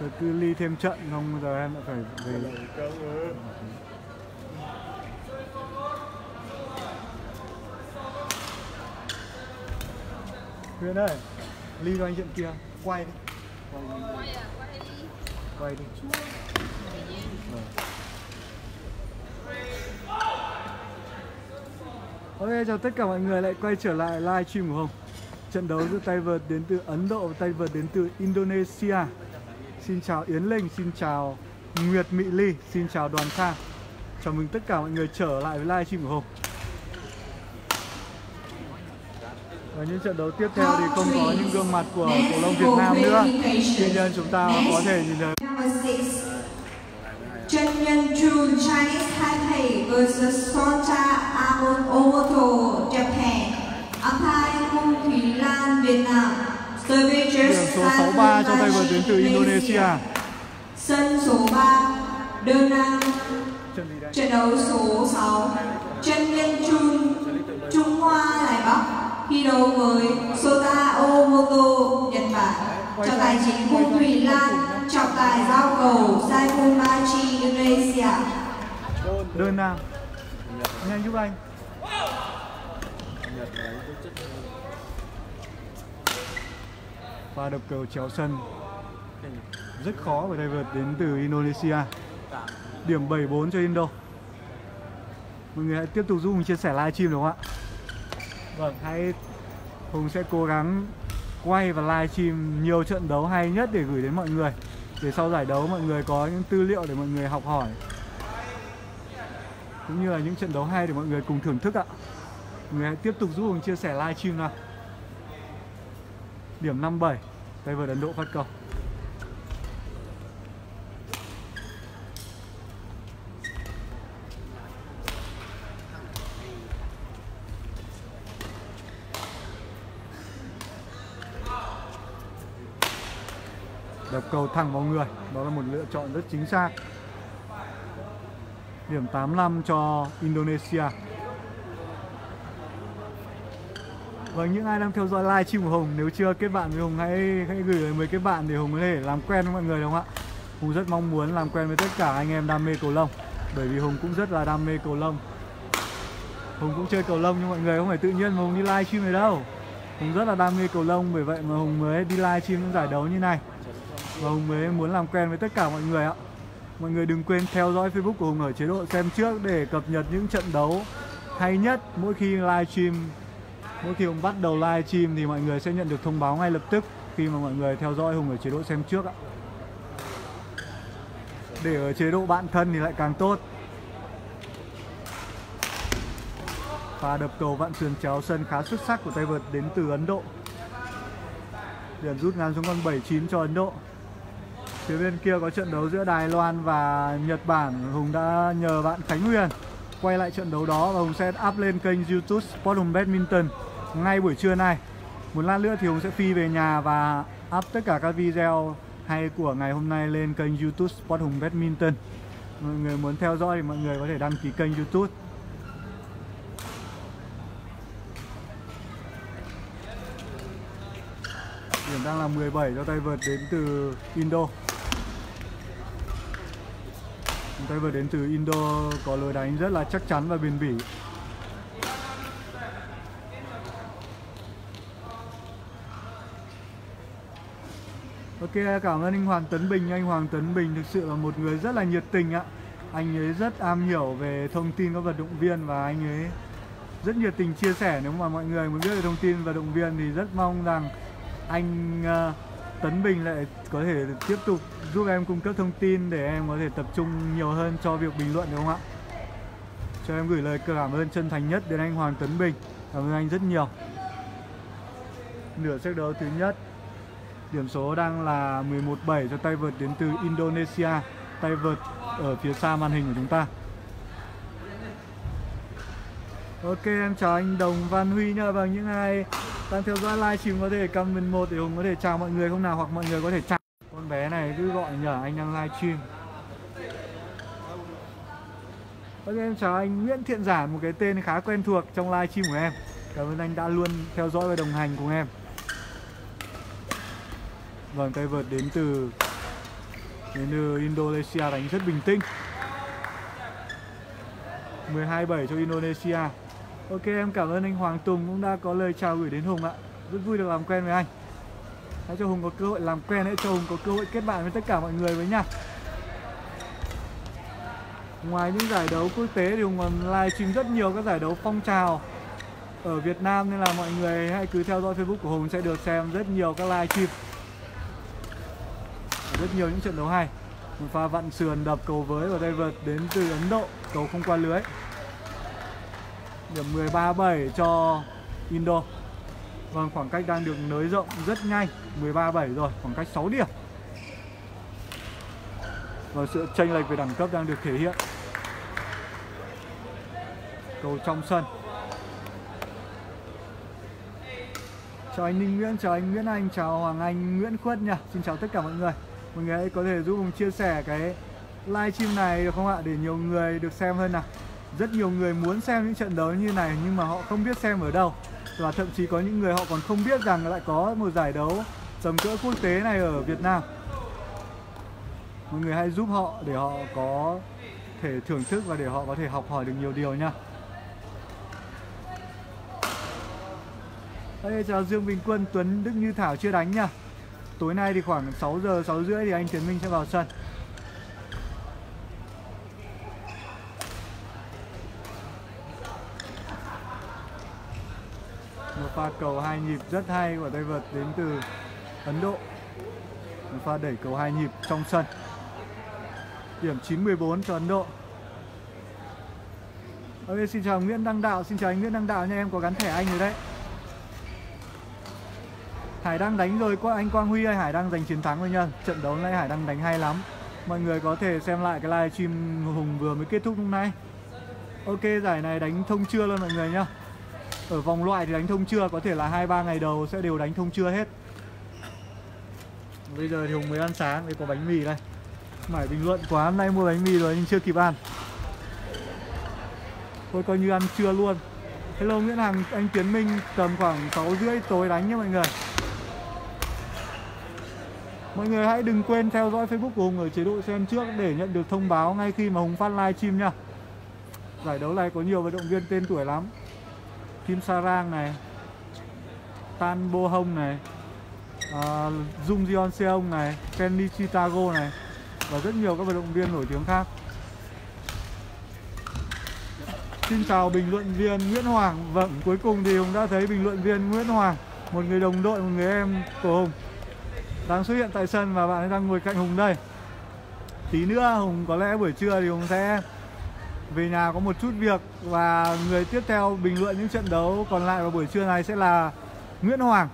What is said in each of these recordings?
Tôi cứ ly thêm trận không giờ em lại phải về. Huyền ơi, ly cho anh chuyện kia, quay đi. Quay đi. Quay đi. Ok, chào tất cả mọi người lại quay trở lại live stream của Hồng. Trận đấu giữa tay vợt đến từ Ấn Độ và tay vợt đến từ Indonesia. Xin chào Yến Linh, xin chào Nguyệt Mỹ Ly, xin chào Đoàn Khang Chào mừng tất cả mọi người trở lại với live stream của Hùng Và những trận đấu tiếp theo thì không có những gương mặt của cổ long Việt Nam nữa Tuy nhiên chúng ta có thể nhìn thấy Chen Nhân Jun, Chinese Taipei versus Sonja Amon Omoto, Japan. Apai Cung Thủy Lan, Việt Nam. Điểm số 6-3 cho tay vợt đến từ Indonesia Sân số 3, đơn nam. Trận đấu số 6, Chen Nhân Jun, Trung Hoa, Đài Bắc. Thi đấu với Sota Omoto, Nhật Bản. Trọng tài chính Cung Thủy Lan, trọng tài giao cầu Saifumachi, Indonesia. Đơn nam Nhanh giúp anh Pha đập cầu chéo sân Rất khó với tay vợt đến từ Indonesia Điểm 7-4 cho Indo Mọi người hãy tiếp tục giúp Hùng chia sẻ livestream đúng không ạ? Vâng, hãy Hùng sẽ cố gắng quay và livestream nhiều trận đấu hay nhất để gửi đến mọi người Để sau giải đấu mọi người có những tư liệu để mọi người học hỏi cũng như là những trận đấu hay để mọi người cùng thưởng thức ạ. Mọi người hãy tiếp tục giúp Hùng chia sẻ livestream nào. Điểm 57, tay vợt Ấn Độ phát cầu. Đập cầu thẳng vào người, đó là một lựa chọn rất chính xác. Điểm 85 cho Indonesia và những ai đang theo dõi live stream của Hùng Nếu chưa kết bạn với Hùng hãy hãy gửi lời mời kết bạn để Hùng có thể làm quen với mọi người, đúng không ạ? Hùng rất mong muốn làm quen với tất cả anh em đam mê cầu lông, Bởi vì Hùng cũng rất là đam mê cầu lông. Hùng cũng chơi cầu lông nhưng mọi người không phải tự nhiên mà Hùng đi live stream này đâu. Hùng rất là đam mê cầu lông, bởi vậy mà Hùng mới đi live stream những giải đấu như này. Và Hùng mới muốn làm quen với tất cả mọi người ạ. Mọi người đừng quên theo dõi Facebook của Hùng ở chế độ xem trước để cập nhật những trận đấu hay nhất mỗi khi live stream Mỗi khi Hùng bắt đầu live stream thì mọi người sẽ nhận được thông báo ngay lập tức khi mà mọi người theo dõi Hùng ở chế độ xem trước ạ. Để ở chế độ bạn thân thì lại càng tốt. Pha đập cầu vạn sườn chéo sân khá xuất sắc của tay vợt đến từ Ấn Độ. Điểm rút ngắn xuống còn 7-9 cho Ấn Độ. Phía bên kia có trận đấu giữa Đài Loan và Nhật Bản Hùng đã nhờ bạn Khánh Huyền quay lại trận đấu đó và Hùng sẽ up lên kênh youtube Sport Hùng Badminton ngay buổi trưa nay. Một lát nữa thì Hùng sẽ phi về nhà và up tất cả các video hay của ngày hôm nay lên kênh youtube Sport Hùng Badminton. Mọi người muốn theo dõi thì mọi người có thể đăng ký kênh youtube. Điểm đang là 17 cho tay vợt đến từ Indo. Tay vợt đến từ Indo có lối đánh rất là chắc chắn và bền bỉ. Ok, cảm ơn anh Hoàng Tấn Bình. Anh Hoàng Tấn Bình thực sự là một người rất là nhiệt tình ạ. Anh ấy rất am hiểu về thông tin các vận động viên và anh ấy rất nhiệt tình chia sẻ. Nếu mà mọi người muốn biết về thông tin vận động viên thì rất mong rằng anh ờ, Tấn Bình lại có thể tiếp tục giúp em cung cấp thông tin để em có thể tập trung nhiều hơn cho việc bình luận đúng không ạ? Cho em gửi lời cảm ơn chân thành nhất đến anh Hoàng Tấn Bình. Cảm ơn anh rất nhiều. Nửa set đấu thứ nhất Điểm số đang là 11-7 cho tay vợt đến từ Indonesia. Tay vợt ở phía xa màn hình của chúng ta. Ok, em chào anh Đồng Văn Huy nha Và vâng, những ai đang theo dõi livestream có thể comment một để Hùng có thể chào mọi người. Không nào, Hoặc mọi người có thể chào. Con bé này cứ gọi nhờ anh đang livestream. Ok, em chào anh Nguyễn Thiện Giả Một cái tên khá quen thuộc trong livestream của em. Cảm ơn anh đã luôn theo dõi và đồng hành cùng em. Vâng, tay vợt đến từ đến từ Indonesia đánh rất bình tĩnh. 12-7 cho Indonesia. Ok em cảm ơn anh Hoàng Tùng cũng đã có lời chào gửi đến Hùng ạ. Rất vui được làm quen với anh. Hãy cho Hùng có cơ hội làm quen Hãy cho Hùng có cơ hội kết bạn với tất cả mọi người với nha. Ngoài những giải đấu quốc tế thì Hùng còn livestream rất nhiều các giải đấu phong trào ở Việt Nam nên là mọi người hãy cứ theo dõi Facebook của Hùng sẽ được xem rất nhiều các live stream rất nhiều những trận đấu hay. Một pha vặn sườn đập cầu với và đây vợt đến từ Ấn Độ, cầu không qua lưới. Điểm 13-7 cho Indo. Vâng khoảng cách đang được nới rộng rất nhanh 13-7 rồi, khoảng cách 6 điểm. Và sự chênh lệch về đẳng cấp đang được thể hiện. Cầu trong sân. Chào anh Ninh Nguyễn, chào anh Nguyễn Anh, chào Hoàng Anh, Nguyễn Khuất nha. Xin chào tất cả mọi người mọi người hãy có thể giúp Hùng chia sẻ cái livestream này được không ạ? Để nhiều người được xem hơn nào. Rất nhiều người muốn xem những trận đấu như này nhưng mà họ không biết xem ở đâu. Và thậm chí có những người họ còn không biết rằng lại có một giải đấu tầm cỡ quốc tế này ở Việt Nam. Mọi người hãy giúp họ để họ có thể thưởng thức và để họ có thể học hỏi được nhiều điều nha. Đây, chào Dương Bình Quân, Tuấn Đức Như Thảo chưa đánh nha. Tối nay thì khoảng 6 giờ, 6 rưỡi thì anh Tiến Minh sẽ vào sân. Một pha cầu hai nhịp rất hay của tay vợt đến từ Ấn Độ. Một pha đẩy cầu hai nhịp trong sân. Điểm 9-14 cho Ấn Độ. Ok, xin chào Nguyễn Đăng Đạo, xin chào anh Nguyễn Đăng Đạo nha em có gắn thẻ anh rồi đấy. Hải đang đánh rồi qua anh Quang Huy hay Hải đang giành chiến thắng rồi nha Trận đấu này Hải đang đánh hay lắm. Mọi người có thể xem lại cái livestream Hùng vừa mới kết thúc hôm nay. Ok giải này đánh thông trưa luôn mọi người nhá. Ở vòng loại thì đánh thông trưa Có thể là 2-3 ngày đầu sẽ đều đánh thông trưa hết. Bây giờ thì Hùng mới ăn sáng Đây có bánh mì đây. Mải bình luận quá hôm nay mua bánh mì rồi nhưng chưa kịp ăn. Thôi coi như ăn trưa luôn. Hello Nguyễn Hằng, anh Tiến Minh tầm khoảng 6 rưỡi tối đánh nhé mọi người. Mọi người hãy đừng quên theo dõi Facebook của Hùng ở chế độ xem trước để nhận được thông báo ngay khi mà Hùng phát live stream nha. Giải đấu này có nhiều vận động viên tên tuổi lắm. Kim Sarang này Tan Bo Hong này uh, Jung Jeon Seong này Kenny Chitago này Và rất nhiều các vận động viên nổi tiếng khác. Xin chào bình luận viên Nguyễn Hoàng. Vâng, cuối cùng thì Hùng đã thấy bình luận viên Nguyễn Hoàng Một người đồng đội, một người em của Hùng đang xuất hiện tại sân và bạn ấy đang ngồi cạnh Hùng đây. Tí nữa Hùng có lẽ buổi trưa thì Hùng sẽ về nhà có một chút việc Và người tiếp theo bình luận những trận đấu còn lại vào buổi trưa này sẽ là Nguyễn Hoàng.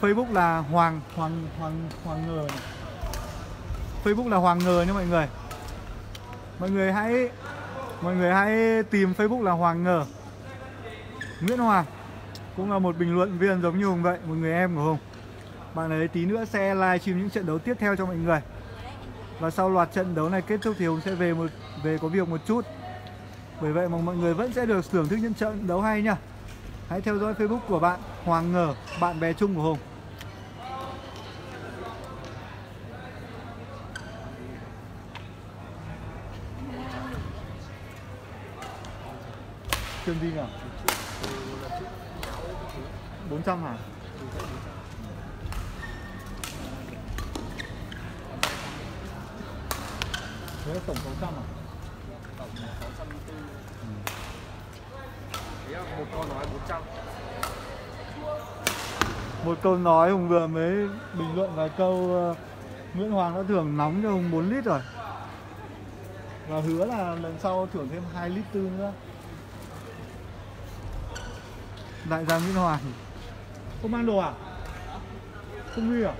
Facebook là Hoàng Hoàng Hoàng Hoàng Ngờ. Facebook là Hoàng Ngờ nha mọi người. Mọi người hãy, Mọi người hãy tìm Facebook là Hoàng Ngờ. Nguyễn Hoàng Cũng là một bình luận viên giống như Hùng vậy, Một người em của Hùng bạn ấy tí nữa sẽ livestream những trận đấu tiếp theo cho mọi người và sau loạt trận đấu này kết thúc thì Hùng sẽ về một, về có việc một chút bởi vậy mà mọi người vẫn sẽ được thưởng thức những trận đấu hay nhá hãy theo dõi Facebook của bạn, Hoàng Ngờ, bạn bè chung của Hùng chân gì nhỉ? 400 hả? Thế tổng 600 à? Tổng là 604 ừ. Thế một con nói 400 Một câu nói Hùng vừa mới bình luận vài câu uh, Nguyễn Hoàng đã thưởng nóng cho Hùng 4 lít rồi Và hứa là lần sau thưởng thêm 2 lít tư nữa Đại gia Nguyễn Hoàng Không ăn đồ à? Không nguy à?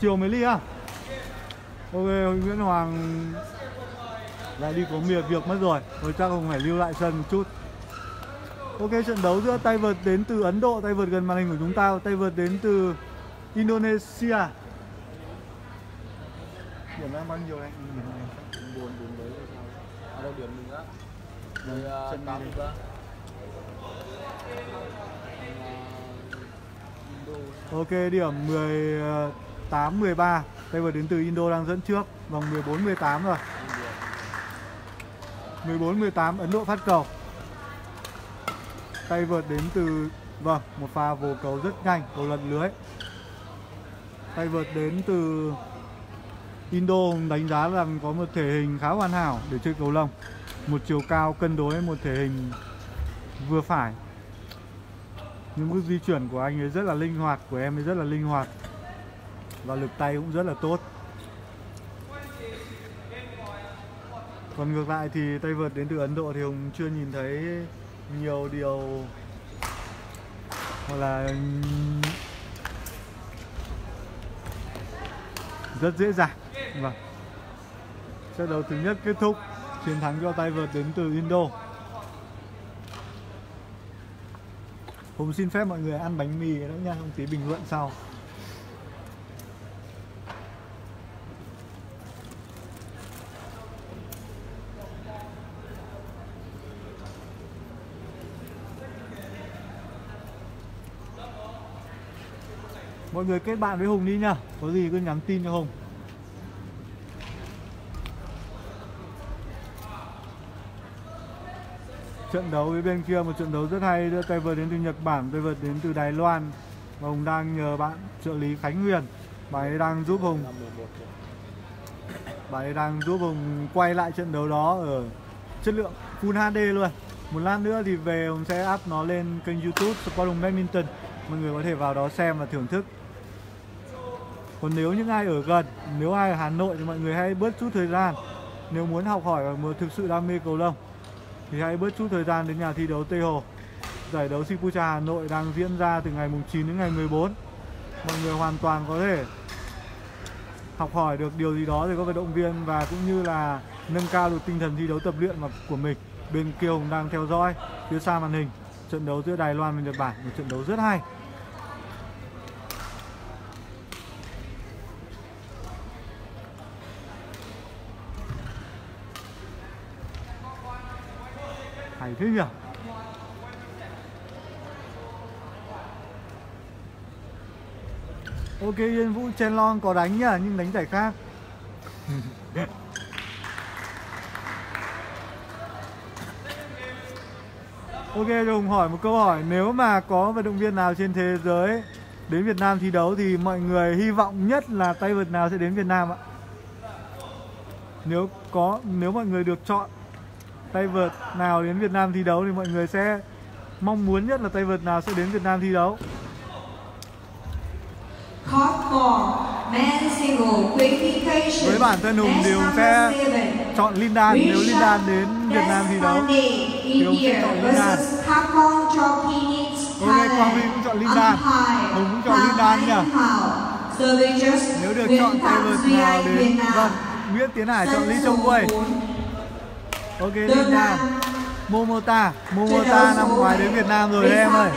Chiều mới ly à? Ok, Nguyễn Hoàng lại đi có việc việc mất rồi. Rồi chắc không phải lưu lại sân một chút. Ok, trận đấu giữa tay vợt đến từ Ấn Độ. Tay vợt gần màn hình của chúng ta Tay vợt đến từ Indonesia. Điểm em bao nhiêu anh? Buồn buồn đấy À đâu điểm mình á Rồi uh, 8 nữa. Ok, điểm 10 18-13 Tay vợt đến từ Indo đang dẫn trước Vòng 14-18 rồi. 14-18 Ấn Độ phát cầu. Tay vợt đến từ Vâng, một pha vồ cầu rất nhanh Cầu lật lưới. Tay vợt đến từ Indo đánh giá rằng có một thể hình khá hoàn hảo để chơi cầu lông. Một chiều cao cân đối, một thể hình vừa phải. Những bước di chuyển của anh ấy rất là linh hoạt của em ấy rất là linh hoạt và lực tay cũng rất là tốt. Còn ngược lại thì tay vợt đến từ Ấn Độ thì Hùng chưa nhìn thấy nhiều điều hoặc là rất dễ dàng. Vâng. Trận đấu thứ nhất kết thúc chiến thắng cho tay vợt đến từ Indo. Hùng xin phép mọi người ăn bánh mì nữa nha, không tí bình luận sau. Mọi người kết bạn với Hùng đi nhá, có gì cứ nhắn tin cho Hùng. trận đấu với bên kia một trận đấu rất hay giữa tay vợt đến từ Nhật Bản tay vợt đến từ Đài Loan. Và Hùng đang nhờ bạn trợ lý Khánh Huyền. Bạn ấy đang giúp Hùng. Bạn ấy đang giúp Hùng quay lại trận đấu đó ở chất lượng Full HD luôn. Một lát nữa thì về Hùng sẽ up nó lên kênh YouTube Sport Hùng Badminton. Mọi người có thể vào đó xem và thưởng thức còn nếu những ai ở gần nếu ai ở Hà Nội thì mọi người hãy bớt chút thời gian nếu muốn học hỏi và muốn thực sự đam mê cầu lông thì hãy bớt chút thời gian đến nhà thi đấu Tây Hồ. Giải đấu Sipucha Hà Nội đang diễn ra từ ngày mùng 9 đến ngày 14. Mọi người hoàn toàn có thể học hỏi được điều gì đó từ các vận động viên và cũng như là nâng cao được tinh thần thi đấu tập luyện của mình. Bên kia Hùng đang theo dõi phía xa màn hình trận đấu giữa Đài Loan và Nhật Bản, một trận đấu rất hay. Hay thế nhỉ Ok, Yên Vũ Chen Long có đánh nhá, nhưng đánh giải khác. Ok Hùng hỏi một câu hỏi. Nếu mà có vận động viên nào trên thế giới Đến Việt Nam thi đấu Thì mọi người hy vọng nhất là tay vợt nào sẽ đến Việt Nam ạ? Nếu có, Nếu mọi người được chọn tay vợt nào đến Việt Nam thi đấu thì mọi người sẽ mong muốn nhất là tay vợt nào sẽ đến Việt Nam thi đấu. Với bản thân Hùng thì Hùng sẽ chọn Lindan nếu Lindan đến Việt Nam thi đấu thì Hùng sẽ chọn Lindan. Ok, Quang Huy cũng chọn Lindan. Hùng cũng chọn Lindan nhỉ. Nếu được chọn tay vợt nào đến vâng Nguyễn Tiến Hải chọn Lý Châu Quây Ok Linda Momota. Momota năm ngoái đến Việt Nam rồi em ơi.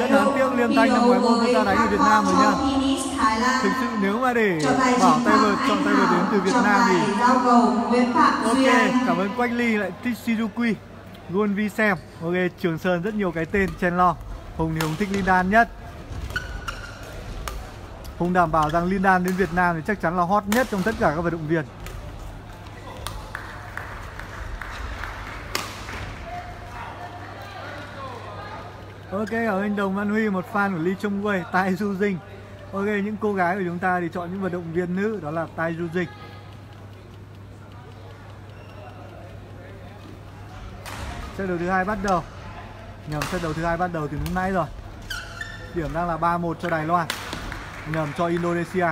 Rất đáng tiếc Liêm Thanh năm ngoái Momota đánh ở Việt Nam rồi nha Thực sự nếu mà để bảo tay vợt chọn tay vợt đến từ Việt Nam thì Ok cảm ơn Quách Ly lại thích Shizuki Gun Vi xem. Ok Trường Sơn rất nhiều cái tên chen lo. Hùng thì Hùng thích Lindan nhất. Hùng đảm bảo rằng Lindan đến Việt Nam thì chắc chắn là hot nhất trong tất cả các vận động viên Ok, ở anh Đồng Văn Huy, một fan của Lee Chung Wei, Tai Du Dinh Ok, những cô gái của chúng ta thì chọn những vận động viên nữ, đó là Tai Du Dinh Set đấu thứ hai bắt đầu. Nhầm set đấu thứ hai bắt đầu từ lúc nãy rồi. Điểm đang là 3-1 cho Đài Loan. Nhầm cho Indonesia.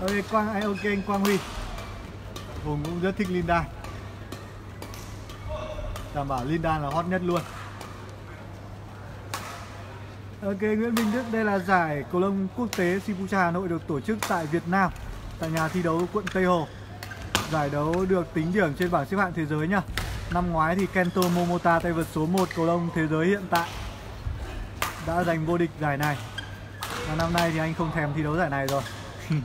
Ok, Quang, ok anh Quang Huy. Hùng cũng rất thích Linda đảm bảo Linda là hot nhất luôn. Ok, Nguyễn Minh Đức, đây là giải cầu lông quốc tế Sipucha Hà Nội được tổ chức tại Việt Nam, tại nhà thi đấu quận Tây Hồ. Giải đấu được tính điểm trên bảng xếp hạng thế giới nhá. Năm ngoái thì Kento Momota tay vợt số 1 cầu lông thế giới hiện tại đã giành vô địch giải này. Và năm nay thì anh không thèm thi đấu giải này rồi.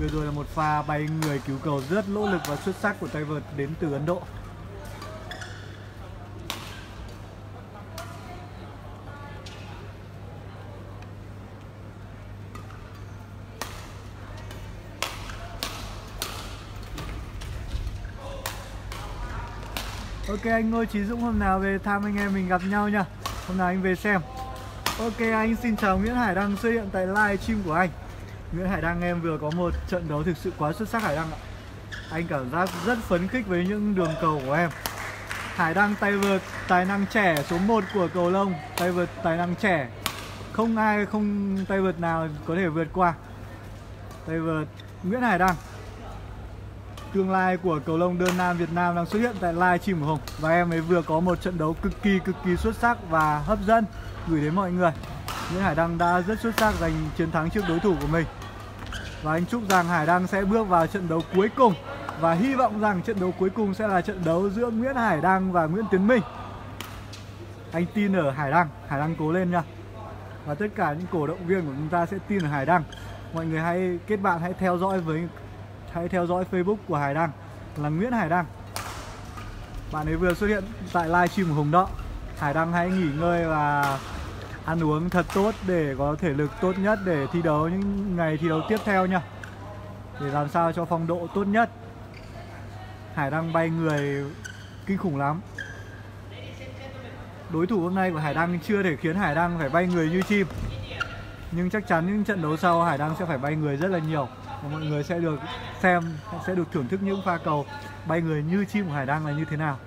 Vừa rồi là một pha bay người cứu cầu rất nỗ lực và xuất sắc của tay vợt đến từ Ấn Độ. Ok, anh Ngô Chí Dũng hôm nào về thăm anh em mình gặp nhau nha. Hôm nào anh về xem. Ok, anh xin chào Nguyễn Hải Đăng xuất hiện tại live stream của anh. Nguyễn Hải Đăng, em vừa có một trận đấu thực sự quá xuất sắc, Hải Đăng ạ. Anh cảm giác rất phấn khích với những đường cầu của em. Hải Đăng, tay vợt, tài năng trẻ số 1 của cầu lông. Tay vợt, tài năng trẻ. Không ai, không tay vợt nào có thể vượt qua. Tay vợt, Nguyễn Hải Đăng. Tương lai của cầu lông đơn nam Việt Nam đang xuất hiện tại live stream của Hùng. Và em ấy vừa có một trận đấu cực kỳ cực kỳ xuất sắc và hấp dẫn. Gửi đến mọi người. Nguyễn Hải Đăng đã rất xuất sắc giành chiến thắng trước đối thủ của mình. Và anh chúc rằng Hải Đăng sẽ bước vào trận đấu cuối cùng. Và hy vọng rằng trận đấu cuối cùng sẽ là trận đấu giữa Nguyễn Hải Đăng và Nguyễn Tiến Minh. Anh tin ở Hải Đăng, Hải Đăng cố lên nha. Và tất cả những cổ động viên của chúng ta sẽ tin ở Hải Đăng. Mọi người hãy kết bạn hãy theo dõi với hãy theo dõi Facebook của Hải Đăng là Nguyễn Hải Đăng. Bạn ấy vừa xuất hiện tại livestream của Hùng Đọ. Hải Đăng hãy nghỉ ngơi và ăn uống thật tốt để có thể lực tốt nhất để thi đấu những ngày thi đấu tiếp theo nha. Để làm sao cho phong độ tốt nhất. Hải Đăng bay người kinh khủng lắm. Đối thủ hôm nay của Hải Đăng chưa thể khiến Hải Đăng phải bay người như chim. Nhưng chắc chắn những trận đấu sau Hải Đăng sẽ phải bay người rất là nhiều và mọi người sẽ được xem, sẽ được thưởng thức những pha cầu bay người như chim của Hải Đăng là như thế nào.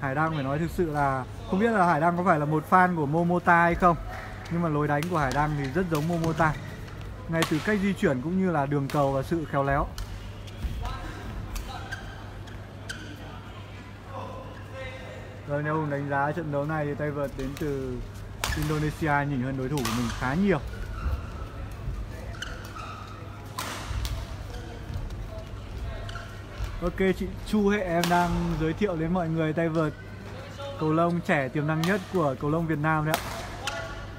Hải Đăng phải nói thực sự là, không biết là Hải Đăng có phải là một fan của Momota hay không, nhưng mà lối đánh của Hải Đăng thì rất giống Momota. Ngay từ cách di chuyển cũng như là đường cầu và sự khéo léo. Rồi nếu Hùng đánh giá trận đấu này thì tay vợt đến từ Indonesia nhỉnh hơn đối thủ của mình khá nhiều. Ok, chị Chu hệ em đang giới thiệu đến mọi người tay vợt cầu lông trẻ tiềm năng nhất của cầu lông Việt Nam đấy ạ.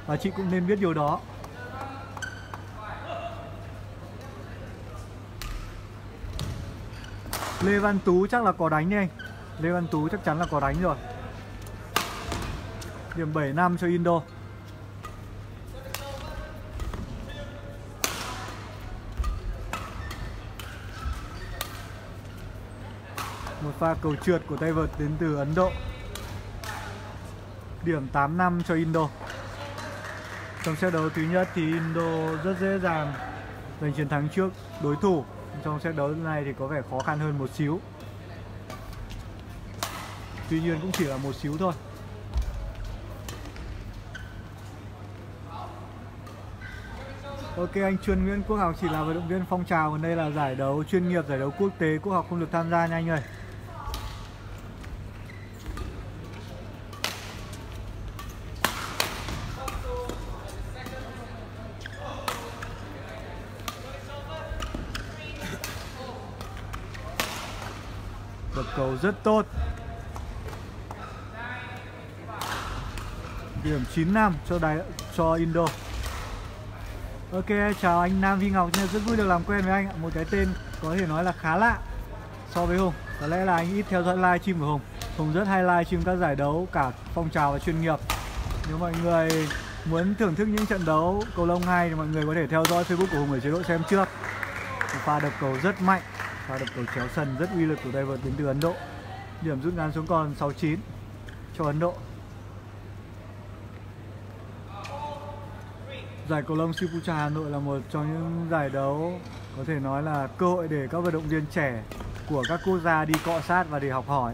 Và chị cũng nên biết điều đó. Lê Văn Tú chắc là có đánh đi anh. Lê Văn Tú chắc chắn là có đánh rồi. Điểm 7 năm cho Indo. Một pha cầu trượt của tay vợt đến từ Ấn Độ. Điểm 8 năm cho Indo. Trong set đấu thứ nhất thì Indo rất dễ dàng giành chiến thắng trước đối thủ. Trong set đấu này thì có vẻ khó khăn hơn một xíu. Tuy nhiên cũng chỉ là một xíu thôi. Ok anh Chuyên Nguyễn Quốc học chỉ là vận động viên phong trào. Còn đây là giải đấu chuyên nghiệp, giải đấu quốc tế. Quốc học không được tham gia nha anh ơi Đập cầu rất tốt. Điểm 9 năm cho đài cho Indo. Ok, chào anh Nam Vi Ngọc nha, rất vui được làm quen với anh Một cái tên có thể nói là khá lạ so với Hùng. Có lẽ là anh ít theo dõi live stream của Hùng. Hùng rất hay live stream các giải đấu cả phong trào và chuyên nghiệp. Nếu mọi người muốn thưởng thức những trận đấu cầu lông hay thì mọi người có thể theo dõi Facebook của Hùng ở chế độ xem trước. Pha đập cầu rất mạnh. Pha đập cầu chéo sân rất uy lực của tay vợt đến từ Ấn Độ Điểm rút ngắn xuống còn 69 cho Ấn Độ Giải cầu lông Sipucha Hà Nội là một trong những giải đấu có thể nói là cơ hội để các vận động viên trẻ của các quốc gia đi cọ sát và để học hỏi.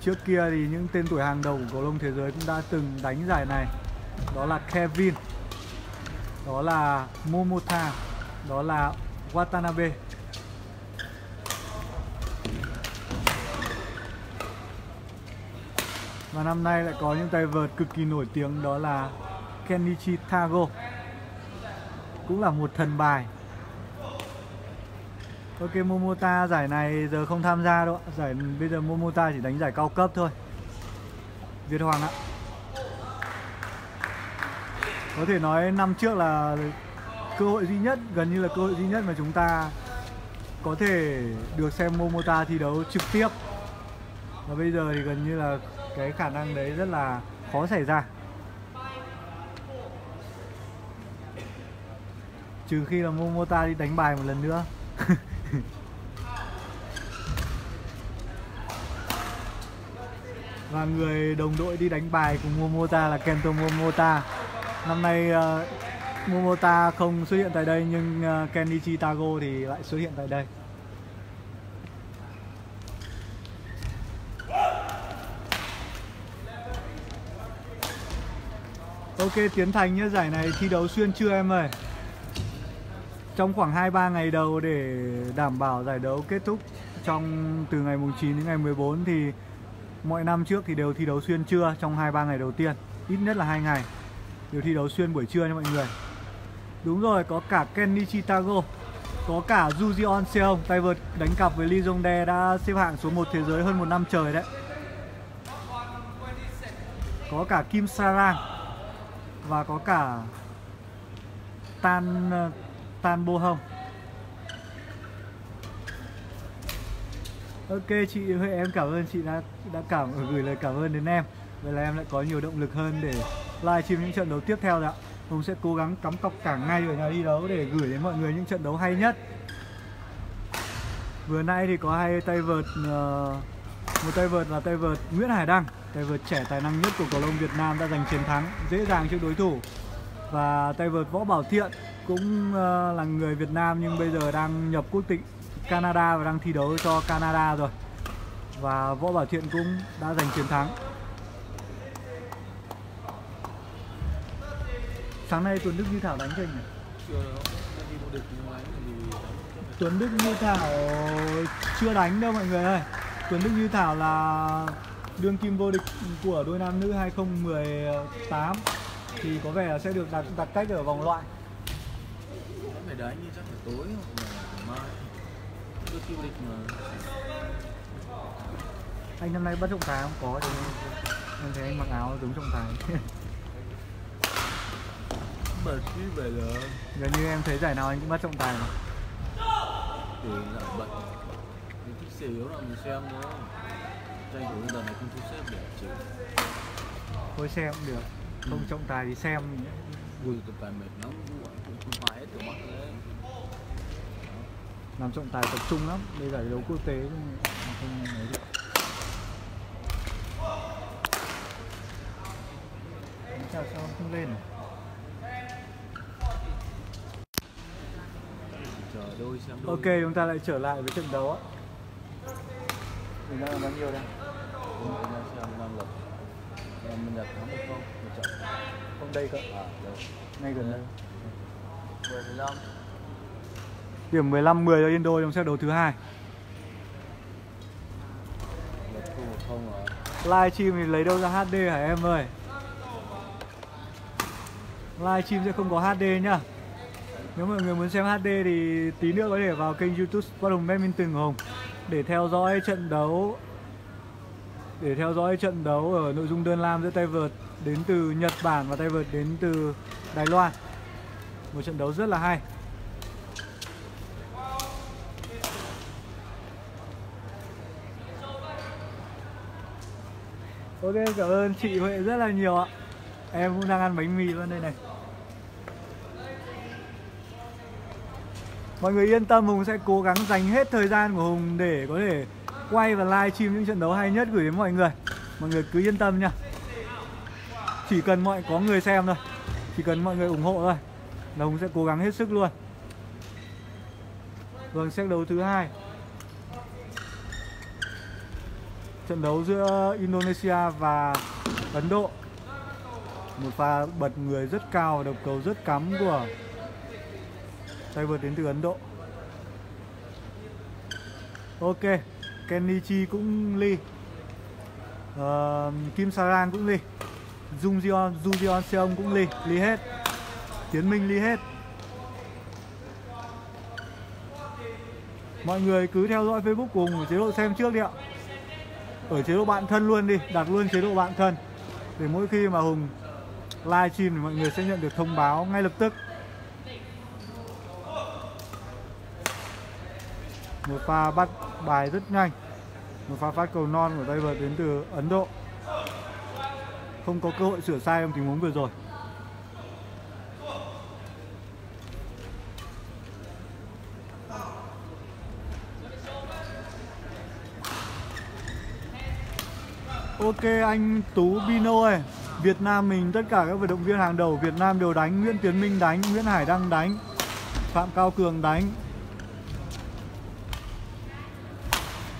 Trước kia thì những tên tuổi hàng đầu của cầu lông thế giới cũng đã từng đánh giải này. Đó là Kevin, đó là Momota, đó là Watanabe. Và năm nay lại có những tay vợt cực kỳ nổi tiếng, đó là Kenichi Tago. Cũng là một thần bài. Ok, Momota giải này giờ không tham gia đâu Giải, bây giờ Momota chỉ đánh giải cao cấp thôi. Việt Hoàng ạ. Có thể nói năm trước là cơ hội duy nhất, Gần như là cơ hội duy nhất mà chúng ta Có thể được xem Momota thi đấu trực tiếp. Và bây giờ thì gần như là cái khả năng đấy rất là khó xảy ra. Trừ khi là Momota đi đánh bài một lần nữa. Và người đồng đội đi đánh bài cùng Momota là Kento Momota. Năm nay uh, Momota không xuất hiện tại đây nhưng uh, Kenichi Tago thì lại xuất hiện tại đây. Ok Tiến Thành nhé giải này thi đấu xuyên trưa em ơi? Trong khoảng 2-3 ngày đầu để đảm bảo giải đấu kết thúc trong từ ngày mùng 9 đến ngày 14 thì mọi năm trước thì đều thi đấu xuyên trưa trong 2-3 ngày đầu tiên. Ít nhất là hai ngày Đều thi đấu xuyên buổi trưa nha mọi người. Đúng rồi, có cả Kenichi Chitago Có cả Jujion Seong Tay vợt đánh cặp với Lee Jong Dae đã xếp hạng số 1 thế giới hơn một năm trời đấy. Có cả Kim Sarang và có cả Tan ờ, Tan bô hồng Ok chị Huệ em cảm ơn chị đã đã cảm gửi lời cảm ơn đến em. Vậy là em lại có nhiều động lực hơn để livestream những trận đấu tiếp theo rồi ạ. Hùng sẽ cố gắng cắm cọc cả ngay ở nhà thi đấu để gửi đến mọi người những trận đấu hay nhất. Vừa nãy thì có hai tay vợt uh, Một tay vợt là tay vợt Nguyễn Hải Đăng. Tay vợt trẻ tài năng nhất của cầu lông Việt Nam đã giành chiến thắng dễ dàng trước đối thủ. Và tay vợt Võ Bảo Thiện cũng uh, là người Việt Nam nhưng bây giờ đang nhập quốc tịch Canada và đang thi đấu cho Canada rồi. Và Võ Bảo Thiện cũng đã giành chiến thắng. Sáng nay Tuấn Đức Như Thảo đánh cho anh thì Tuấn Đức Như Thảo chưa đánh đâu mọi người ơi. Tuấn Đức Như Thảo là đương kim vô địch của đôi nam nữ 2018 Thì có vẻ là sẽ được đặt, đặt cách ở vòng loại. Phải đánh như chắc phải tối hoặc là mai. Đưa vô địch mà. Anh năm nay bắt trọng tài không? Có thì em thấy anh mặc áo giống trọng tài. Bật chứ về giờ Gần như em thấy giải nào anh cũng bắt trọng tài mà. Thì lại bận Mình thích xỉu là mình xem thôi Tranh thủ đợt này không thu xếp để chịu Thôi xem cũng được. Không trọng tài thì xem. Ui, tập tài mệt lắm, cũng không phải hết từ mắt làm trọng tài tập trung lắm. Đây giải đấu quốc tế không ấy được. Sao sao không lên à? Đôi đôi. Ok chúng ta lại trở lại với trận đấu á. Mình đang làm bao nhiêu đây Chúng ta xem năng lực Mình nhật thắng một không, một trận không đây cơ À, ngay gần đây 10 15 điểm 15 10 cho Indo trong set đấu thứ hai. Live stream thì lấy đâu ra HD hả em ơi? Live stream sẽ không có HD nhá. Nếu mọi người muốn xem HD thì tí nữa có thể vào kênh youtube Sport Hùng Badminton của Hùng để theo dõi trận đấu để theo dõi trận đấu ở nội dung đơn lam giữa tay vợt đến từ Nhật Bản và tay vợt đến từ Đài Loan. Một trận đấu rất là hay. Ok, cảm ơn chị Huệ rất là nhiều ạ. Em cũng đang ăn bánh mì luôn đây này. Mọi người yên tâm, Hùng sẽ cố gắng dành hết thời gian của Hùng để có thể quay và live stream những trận đấu hay nhất gửi đến mọi người. Mọi người cứ yên tâm nha. Chỉ cần mọi có người xem thôi. Chỉ cần mọi người ủng hộ thôi Là Hùng sẽ cố gắng hết sức luôn. Vâng, xét đấu thứ hai. Trận đấu giữa Indonesia và Ấn Độ. Một pha bật người rất cao và độc cầu rất cắm của tay vợt đến từ Ấn Độ. Ok. Kenichi cũng ly. Uh, Kim Sarang cũng ly. Jung Jion, Ju Jion Seong cũng ly. Ly hết. Tiến Minh ly hết. Mọi người cứ theo dõi Facebook cùng chế độ xem trước đi ạ. Ở chế độ bạn thân luôn đi đặt luôn chế độ bạn thân. Để mỗi khi mà hùng live stream thì mọi người sẽ nhận được thông báo ngay lập tức. Một pha bắt bài rất nhanh. Một pha phát cầu non của tay vợt đến từ ấn độ. Không có cơ hội sửa sai trong tình huống vừa rồi. Ok, anh Tú Bino ơi. Việt Nam mình, tất cả các vận động viên hàng đầu Việt Nam đều đánh. Nguyễn Tiến Minh đánh, Nguyễn Hải Đăng đánh, Phạm Cao Cường đánh.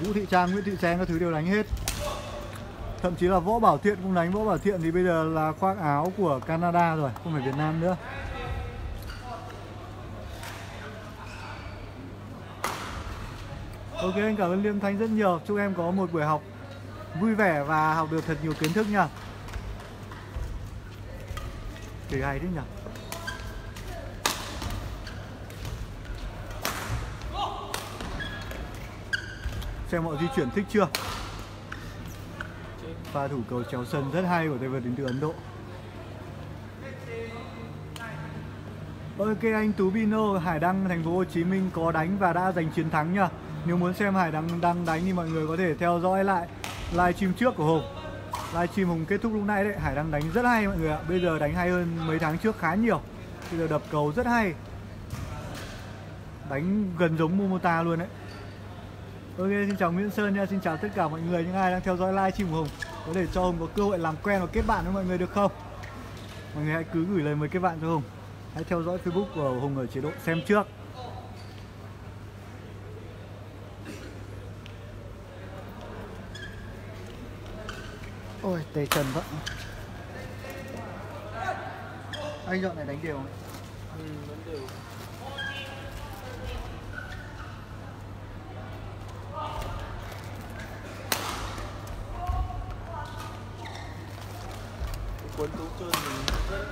Vũ Thị Trang, Nguyễn Thị Trang các thứ đều đánh hết. Thậm chí là Võ Bảo Thiện cũng đánh. Võ Bảo Thiện thì bây giờ là khoác áo của Canada rồi Không phải Việt Nam nữa. Ok anh cảm ơn Liêm Thanh rất nhiều. Chúc em có một buổi học vui vẻ và học được thật nhiều kiến thức nha. Kỳ hay thế nhỉ? Xem mọi di chuyển thích chưa? Pha thủ cầu chéo sân rất hay của tay vợt đến từ Ấn Độ. Ok, anh Tú Bino, Hải Đăng, thành phố Hồ Chí Minh có đánh và đã giành chiến thắng nha Nếu muốn xem Hải Đăng đang đánh thì mọi người có thể theo dõi lại livestream trước của Hùng. Livestream Hùng kết thúc lúc nãy đấy, Hải Đăng đánh rất hay mọi người ạ. Bây giờ đánh hay hơn mấy tháng trước khá nhiều. Bây giờ đập cầu rất hay. Đánh gần giống Momota luôn đấy. Ok xin chào Nguyễn Sơn nha. Xin chào tất cả mọi người những ai đang theo dõi livestream của Hùng. Có để cho Hùng có cơ hội làm quen và kết bạn với mọi người được không? Mọi người hãy cứ gửi lời mời kết bạn cho Hùng. Hãy theo dõi Facebook của Hùng ở chế độ xem trước. Ôi, tê Trần vậy Anh dọn này đánh đều không? Ừ, đánh đều. Cuốn tú trơn thì rất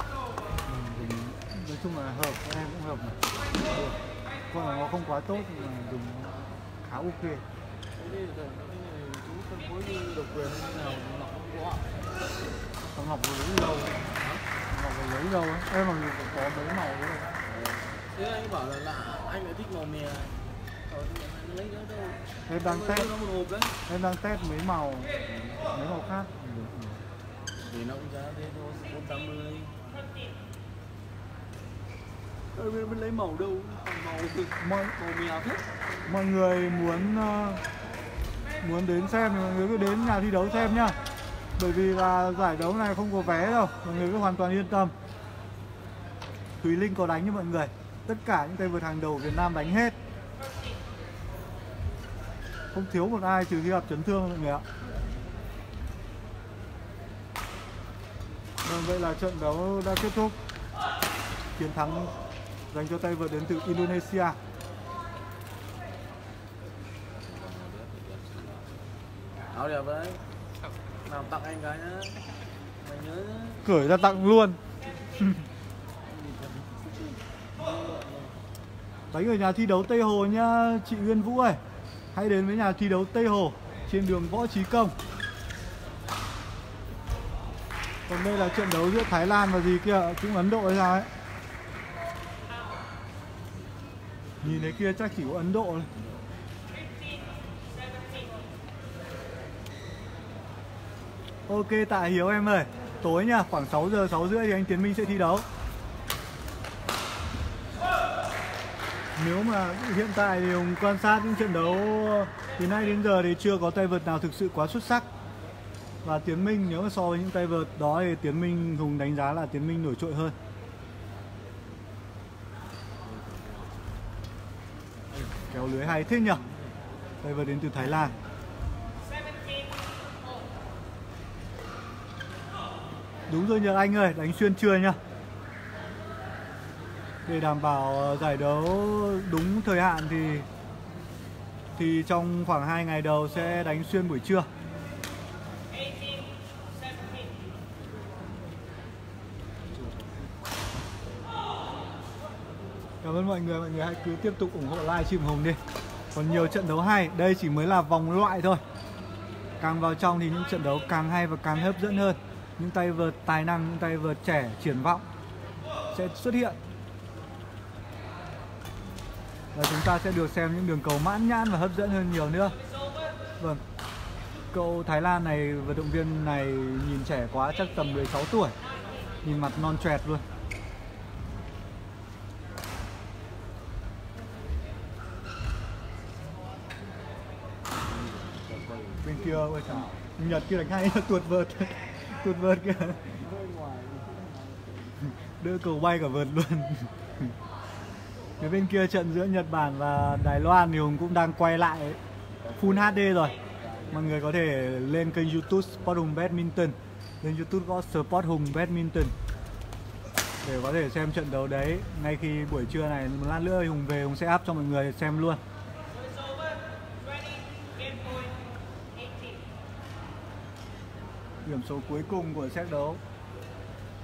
Ừ, nói chung là hợp, em cũng hợp này Còn là nó không quá tốt mà dùng khá ok. Cái này chú phân phối như độc quyền như nào? Nó không có. Thằng Ngọc lấy Thằng Ngọc lấy ấy Em mà có mấy màu nữa Thế anh bảo là lạ, anh lại thích màu mè. Ờ, đâu. Em đang test, em đang test mấy màu Mấy màu khác. Thì nó cũng giá thế thôi, 480. Ơ, mình mình lấy màu đâu, màu Mọi, màu mè hết. mọi người muốn ờ, muốn đến xem thì mọi người cứ đến nhà thi đấu xem nhá. Bởi vì là giải đấu này không có vé đâu mọi người cứ hoàn toàn yên tâm. Thùy Linh có đánh cho mọi người. Tất cả những tay vợt hàng đầu Việt Nam đánh hết. Không thiếu một ai trừ khi gặp chấn thương mọi người ạ vậy là trận đấu đã kết thúc. Chiến thắng dành cho tay vợt đến từ Indonesia. Áo đẹp đấy. Làm tặng anh cái nhá. Mày nhớ cởi ra tặng luôn. Đánh ở nhà thi đấu Tây Hồ nhá chị Uyên Vũ ơi. Hãy đến với nhà thi đấu Tây Hồ trên đường Võ Trí Công còn đây là trận đấu giữa Thái Lan và gì kia, cũng Ấn Độ hay sao ấy. Nhìn thấy kia chắc chỉ có Ấn Độ thôi. Ok, Tạ Hiếu em ơi, Tối nha khoảng 6 giờ 6 rưỡi thì anh Tiến Minh sẽ thi đấu. Nếu mà hiện tại thì Hùng quan sát những trận đấu từ nay đến giờ thì chưa có tay vợt nào thực sự quá xuất sắc. Và Tiến Minh nếu mà so với những tay vợt đó thì Tiến Minh Hùng đánh giá là Tiến Minh nổi trội hơn. Kéo lưới hay thế nhỉ? Tay vợt đến từ Thái Lan. Đúng rồi nhờ anh ơi, đánh xuyên trưa nhá Để đảm bảo ờ, giải đấu đúng thời hạn thì Thì trong khoảng 2 ngày đầu sẽ đánh xuyên buổi trưa. Cảm ơn mọi người, mọi người hãy cứ tiếp tục ủng hộ livestream Hùng đi. Còn nhiều trận đấu hay, đây chỉ mới là vòng loại thôi. Càng vào trong thì những trận đấu càng hay và càng hấp dẫn hơn. Những tay vợt tài năng, những tay vợt trẻ, triển vọng Sẽ xuất hiện. Và chúng ta sẽ được xem những đường cầu mãn nhãn và hấp dẫn hơn nhiều nữa. Vâng Cậu Thái Lan này, vận động viên này nhìn trẻ quá, chắc tầm 16 tuổi. Nhìn mặt non choẹt luôn Bên kia ôi trời. Nhật kia đánh hay tuột vợt. Tuột vợt kìa. Đưa cầu bay cả vợt luôn. Cái bên kia trận giữa Nhật Bản và Đài Loan thì Hùng cũng đang quay lại Full HD rồi. Mọi người có thể lên kênh youtube Sport Hùng Badminton. Lên youtube có Sport Hùng Badminton. Để có thể xem trận đấu đấy. Ngay khi buổi trưa này, Một lát nữa Hùng về Hùng sẽ up cho mọi người xem luôn. Điểm số cuối cùng của xét đấu.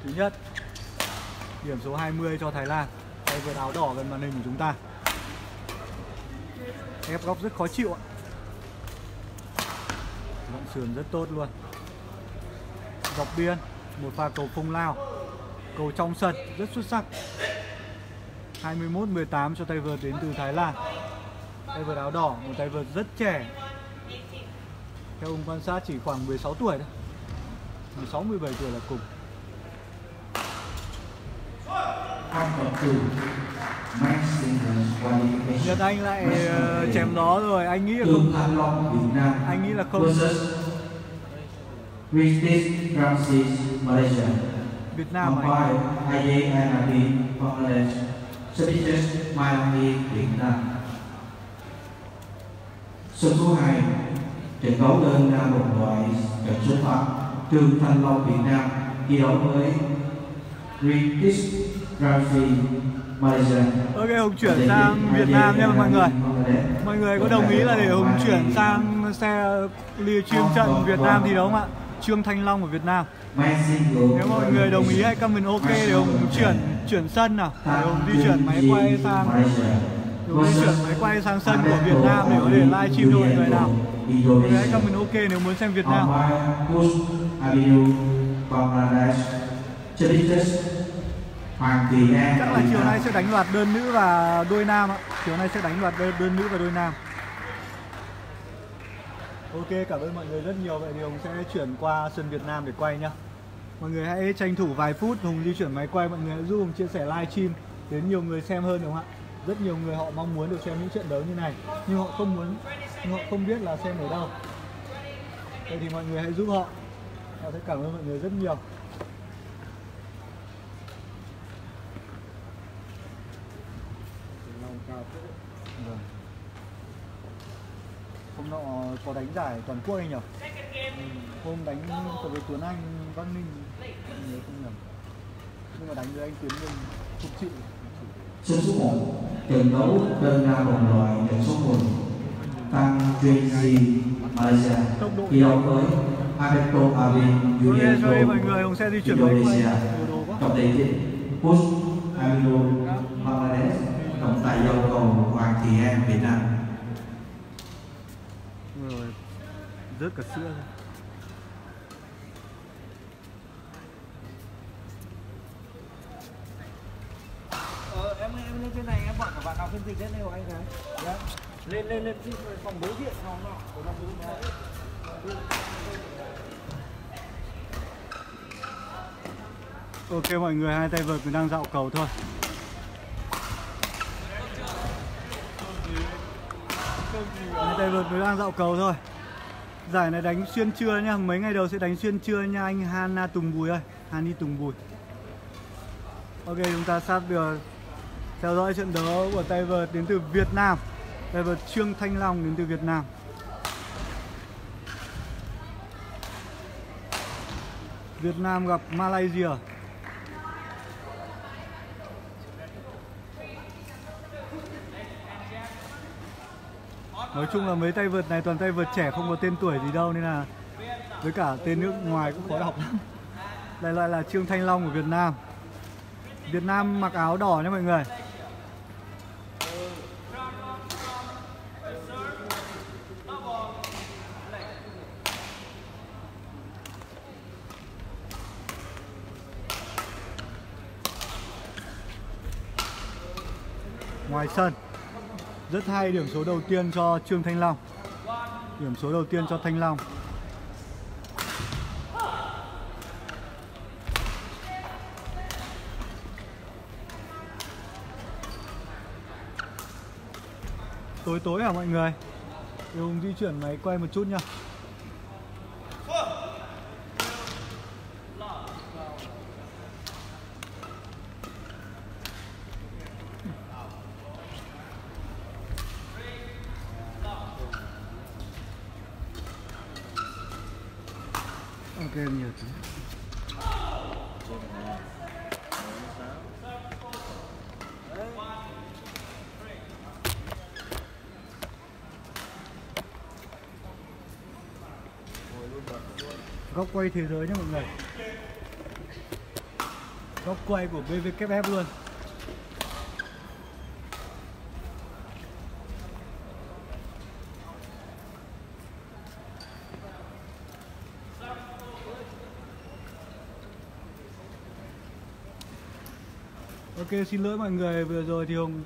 Thứ nhất, Điểm số 20 cho Thái Lan. Tay vượt áo đỏ gần màn hình của chúng ta. Ép góc rất khó chịu ạ. Vận sườn rất tốt luôn. Dọc biên, Một pha cầu phung lao. Cầu trong sân, rất xuất sắc. 21-18 cho tay vợt đến từ Thái Lan. Tay vợt áo đỏ, Một tay vợt rất trẻ. Theo ông quan sát, chỉ khoảng 16 tuổi thôi. 16 17 tuổi là cùng. Nhật Anh lại uh, chém đó rồi, anh nghĩ là không anh nghĩ là không. Việt Nam IJNRB Bangladesh Services Miami Việt Nam. Sân số 2 trận đấu đơn nam đồng loại trận số 3 Trương Thanh Long Việt Nam thi đấu với British Francis Malaysia. Ok Hùng chuyển sang Việt Nam nhé mọi người. Mọi người có đồng ý là để Hùng chuyển sang xe livestream trận Việt Nam thi đấu không ạ? Trương Thanh Long của Việt Nam. Nếu mọi người đồng ý hãy comment ok để Hùng chuyển chuyển sân nào. Để Hùng di chuyển máy quay sang Hùng di chuyển máy quay sang sân của Việt Nam để có thể livestream cho mọi người nào. Hãy comment ok nếu muốn xem Việt Nam Bangladesh. Cheriches Hoàng Kỳ An Chắc là chiều nay sẽ đánh loạt đơn nữ và đôi nam ạ. Chiều nay sẽ đánh loạt đơn, đơn nữ và đôi nam. Ok, cảm ơn mọi người rất nhiều. Vậy thì Hùng sẽ chuyển qua sân Việt Nam để quay nhá. Mọi người hãy tranh thủ vài phút Hùng di chuyển máy quay. Mọi người hãy giúp Hùng chia sẻ livestream Đến nhiều người xem hơn đúng không ạ? Rất nhiều người họ mong muốn được xem những trận đấu như này Nhưng họ không muốn Nhưng họ không biết là xem ở đâu. Vậy thì mọi người hãy giúp họ Họ sẽ cảm ơn mọi người rất nhiều Vâng. Hôm nọ có đánh giải toàn quốc anh nhỉ? Ừ. Hôm đánh cùng với Tuấn Anh, Văn Ninh nhớ không nhầm. Nhưng mà đánh với anh Tiến Minh không chịu. Sân số 1 trận đấu đơn ra vòng loại trận số 10 Tăng JC Malaysia thi đấu với Alberto Avin quay. Indonesia trọng tài chính Push Amino Bangladesh trọng tài giao cầu Hoàng Thị An Việt Nam Rồi, rớt cả sữa ra. Ờ, em em lên trên này em bọn của bạn nào phiên dịch đây của anh cái dạ lên lên lên phòng đối diện phòng nọ của phòng đối diện Ok mọi người, hai tay vợt mình đang dạo cầu thôi. Hai tay vợt mình đang dạo cầu thôi. Giải này đánh xuyên trưa nhá, mấy ngày đầu sẽ đánh xuyên trưa nha anh Hana Tùng Bùi ơi, Hani Tùng Bùi. Ok, chúng ta sắp được theo dõi trận đấu của tay vợt đến từ Việt Nam. Đây là Trương Thanh Long đến từ Việt Nam. Việt Nam gặp Malaysia. Nói chung là mấy tay vợt này, toàn tay vợt trẻ, không có tên tuổi gì đâu, nên là với cả tên nước ngoài cũng khó đọc lắm. Đây lại là Trương Thanh Long của Việt Nam. Việt Nam mặc áo đỏ nha mọi người. Ngoài sân. Rất hay, điểm số đầu tiên cho Trương Thanh Long. Điểm số đầu tiên cho Thanh Long. Tối tối hả mọi người? Thì di chuyển máy quay một chút nha ok nhiều tí trên này bốn sáu ngồi luôn bật luôn góc quay thế giới nhé mọi người. Góc quay của BVKF luôn. Ok, xin lỗi mọi người, vừa rồi thì Hùng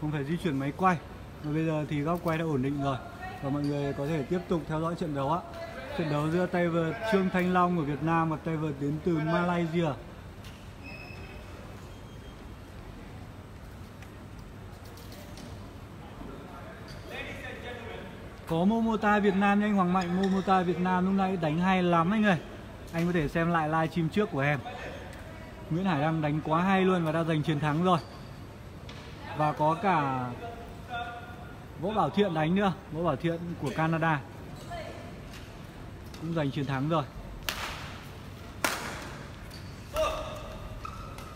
Hùng phải di chuyển máy quay. Và bây giờ thì góc quay đã ổn định rồi. Và mọi người có thể tiếp tục theo dõi trận đấu ạ. Trận đấu giữa tay vợt Trương Thanh Long của Việt Nam và tay vợt đến từ Malaysia. Có Momota Việt Nam nha anh Hoàng Mạnh. Momota Việt Nam lúc nãy đánh hay lắm anh ơi. Anh có thể xem lại livestream trước của em. Nguyễn Hải Đăng đánh quá hay luôn và đã giành chiến thắng rồi. Và có cả Võ Bảo Thiện đánh nữa. Võ Bảo Thiện của Canada. Cũng giành chiến thắng rồi.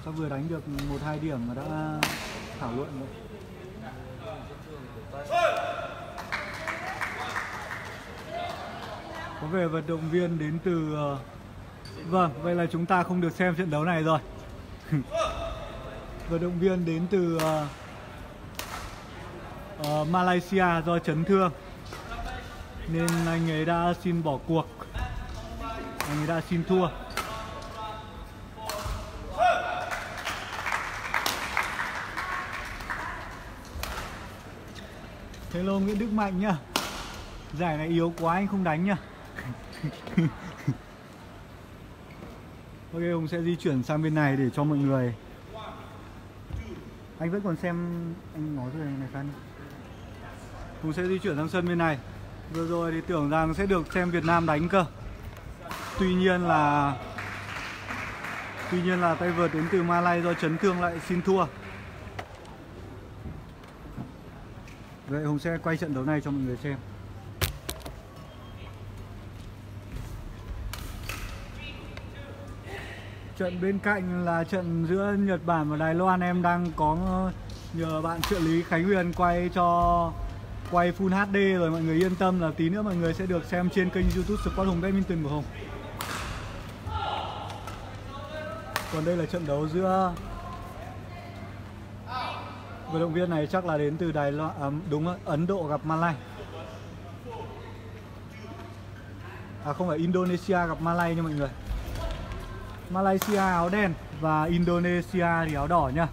Sắp vừa đánh được 1-2 điểm mà đã thảo luận rồi. Có vẻ vận động viên đến từ ờ, Vâng, vậy là chúng ta không được xem trận đấu này rồi. Vận động viên đến từ uh, uh, Malaysia do chấn thương. Nên anh ấy đã xin bỏ cuộc. Anh ấy đã xin thua. Hello, Nguyễn Đức Mạnh nhá. Giải này yếu quá, anh không đánh nhá. Ok, Hùng sẽ di chuyển sang bên này để cho mọi người. Anh vẫn còn xem Anh nói rồi này Phan Hùng sẽ di chuyển sang sân bên này. Vừa rồi thì tưởng rằng sẽ được xem Việt Nam đánh cơ. Tuy nhiên là, Tuy nhiên là tay vợt đến từ Malay do chấn thương lại xin thua. Vậy Hùng sẽ quay trận đấu này cho mọi người xem. Trận bên cạnh là trận giữa Nhật Bản và Đài Loan. Em đang có nhờ bạn trợ lý Khánh Huyền quay cho quay Full HD rồi mọi người yên tâm là tí nữa mọi người sẽ được xem trên kênh YouTube Sport Hùng Badminton của Hùng. Còn đây là trận đấu giữa vận động viên này chắc là đến từ Đài Loan à, đúng rồi, Ấn Độ gặp Malay. À không phải Indonesia gặp Malay nha mọi người. Malaysia áo đen và Indonesia thì áo đỏ nha.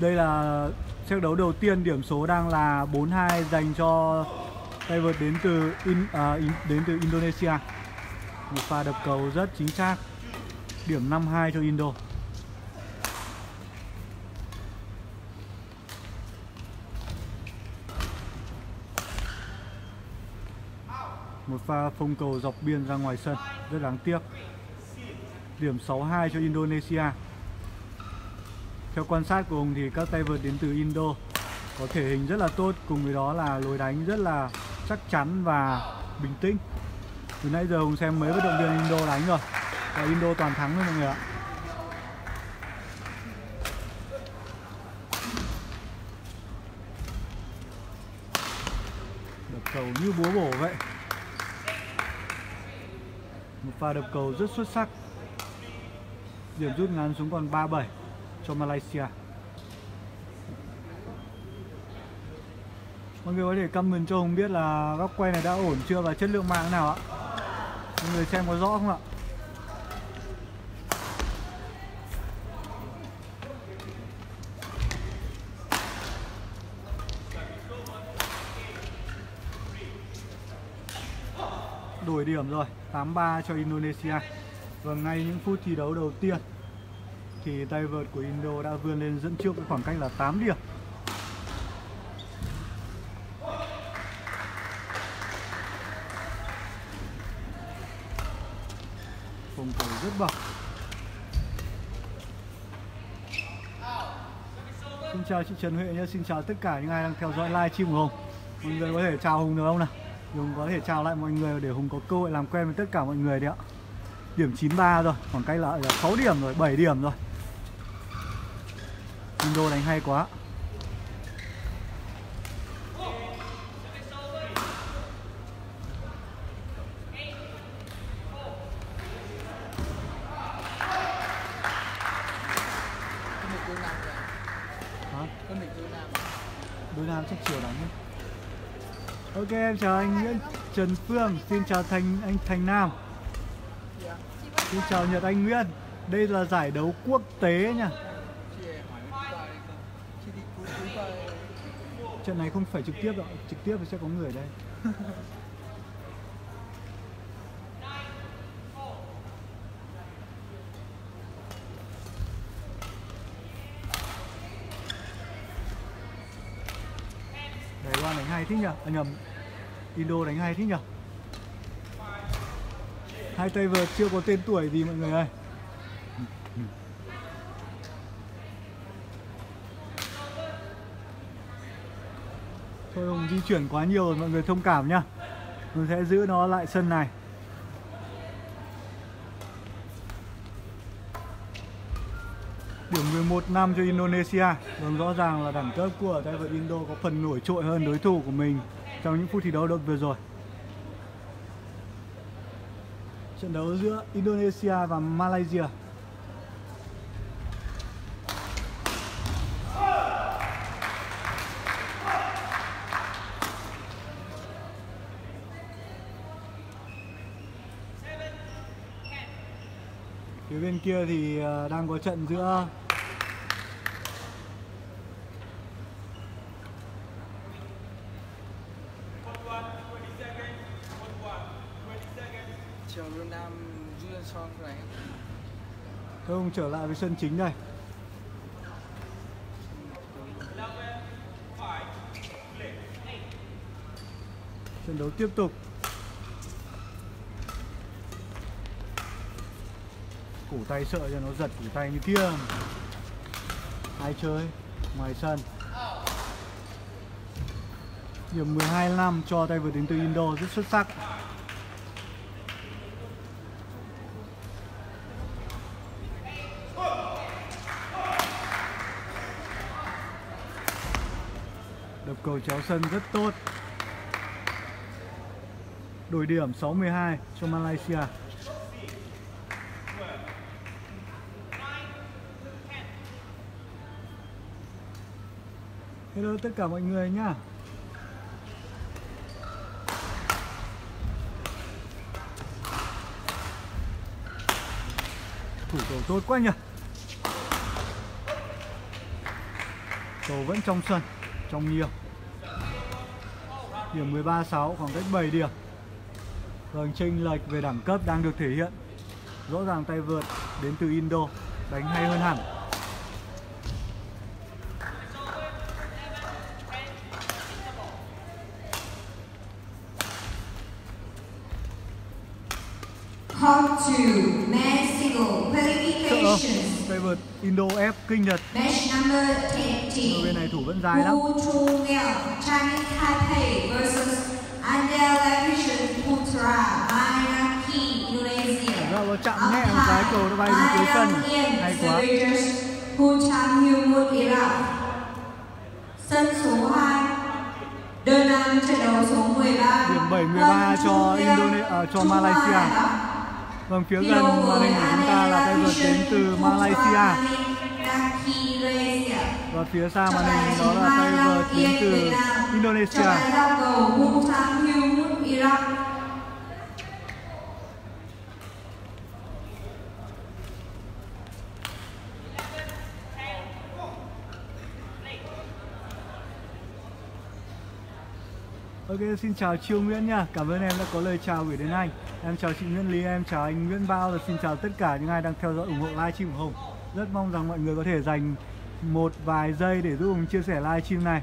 Đây là trận đấu đầu tiên điểm số đang là 4-2 dành cho tay vợt đến từ in, à, in, đến từ Indonesia. Một pha đập cầu rất chính xác. Điểm 5-2 cho Indo. Một pha phong cầu dọc biên ra ngoài sân, rất đáng tiếc. Điểm 6-2 cho Indonesia. Theo quan sát của Hùng thì các tay vợt đến từ Indo có thể hình rất là tốt, cùng với đó là lối đánh rất là chắc chắn và bình tĩnh. Từ nãy giờ Hùng xem mấy vận động viên Indo đánh rồi và Indo toàn thắng luôn mọi người ạ. Đập cầu như búa bổ vậy. Một pha đập cầu rất xuất sắc. Điểm rút ngắn xuống còn 37 cho Malaysia. Mọi người có thể comment cho Hùng biết là góc quay này đã ổn chưa và chất lượng mạng nào ạ? Mọi người xem có rõ không ạ? Đổi điểm rồi, 8-3 cho Indonesia. Và ngay những phút thi đấu đầu tiên thì tay vợt của Indo đã vươn lên dẫn trước với khoảng cách là 8 điểm. Phòng thủ rất bậc. Xin chào chị Trần Huệ nhé, xin chào tất cả những ai đang theo dõi live stream của Hùng. Mọi người có thể chào Hùng được không nào? Hùng có thể chào lại mọi người để Hùng có cơ hội làm quen với tất cả mọi người đấy ạ Điểm 93 rồi, khoảng cách là 6 điểm rồi, 7 điểm rồi Indo đánh hay quá. Đôi nam chắc chiều đánh Ok, em chào anh Nguyễn Trần Phương. Xin chào Thành, anh Thành Nam. Xin chào Nhật, Anh Nguyễn. Đây là giải đấu quốc tế nha Chị hỏi một chút bài không? Chị đi cuối cuối bài Trận này không phải trực tiếp đâu, Trực tiếp thì sẽ có người ở đây Đài Loan đánh hay thích nhỉ? À nhầm Indo đánh hay thích nhỉ? Hai tay vợt chưa có tên tuổi gì, mọi người ơi Tôi không, di chuyển quá nhiều rồi, mọi người thông cảm nhá. Tôi sẽ giữ nó lại sân này. Điểm 11 năm cho Indonesia. Vâng rõ ràng là đẳng cấp của tay vợt Indo có phần nổi trội hơn đối thủ của mình Trong những phút thi đấu đợt vừa rồi. Trận đấu giữa Indonesia và Malaysia. Phía bên kia thì ờ, đang có trận giữa Chiều đôi nam Julian Son này. Thôi Hùng trở lại với sân chính đây Trận đấu tiếp tục phủ tay sợ cho nó giật phủ tay như kia. Ai chơi, Ngoài sân. Điểm 12 năm cho tay vợt đến từ Indo rất xuất sắc. Đập cầu chéo sân rất tốt. Đổi điểm 62 cho Malaysia. Hello tất cả mọi người nhá. Thủ cầu tốt quá nhỉ. Cầu vẫn trong sân, Trong nhiều. Điểm 13-6 khoảng cách 7 điểm. Vâng chênh lệch về đẳng cấp đang được thể hiện. Rõ ràng tay vợt đến từ Indo, Đánh hay hơn hẳn. To Mexico qualifications. tay vợt Indo ép kinh nhật Match number Ở 20. bên này thủ vẫn dài lắm Wu Chu Liang, Chinese Taipei versus Andela Vision Putra, Mainaki, Indonesia. Ra nó chạm nhẹ một cái cầu nó bay đến cuối sân Hay quá Hu Chang Hyun Moon Iraq. Sân số 2. Đơn nam trận đấu số 13. Điểm 7-13 cho Indone- à, cho Malaysia. Vâng phía gần màn hình của chúng ta là tay vợt đến từ Malaysia. Và phía xa màn hình đó là tay vợt đến từ Indonesia. Ok, xin chào Chiêu Nguyễn nha. Cảm ơn em đã có lời chào gửi đến anh. Em chào chị Nguyễn Lý, em chào anh Nguyễn Bao và xin chào tất cả những ai đang theo dõi ủng hộ livestream của Hùng. Rất mong rằng mọi người có thể dành một vài giây để giúp Hùng chia sẻ livestream này.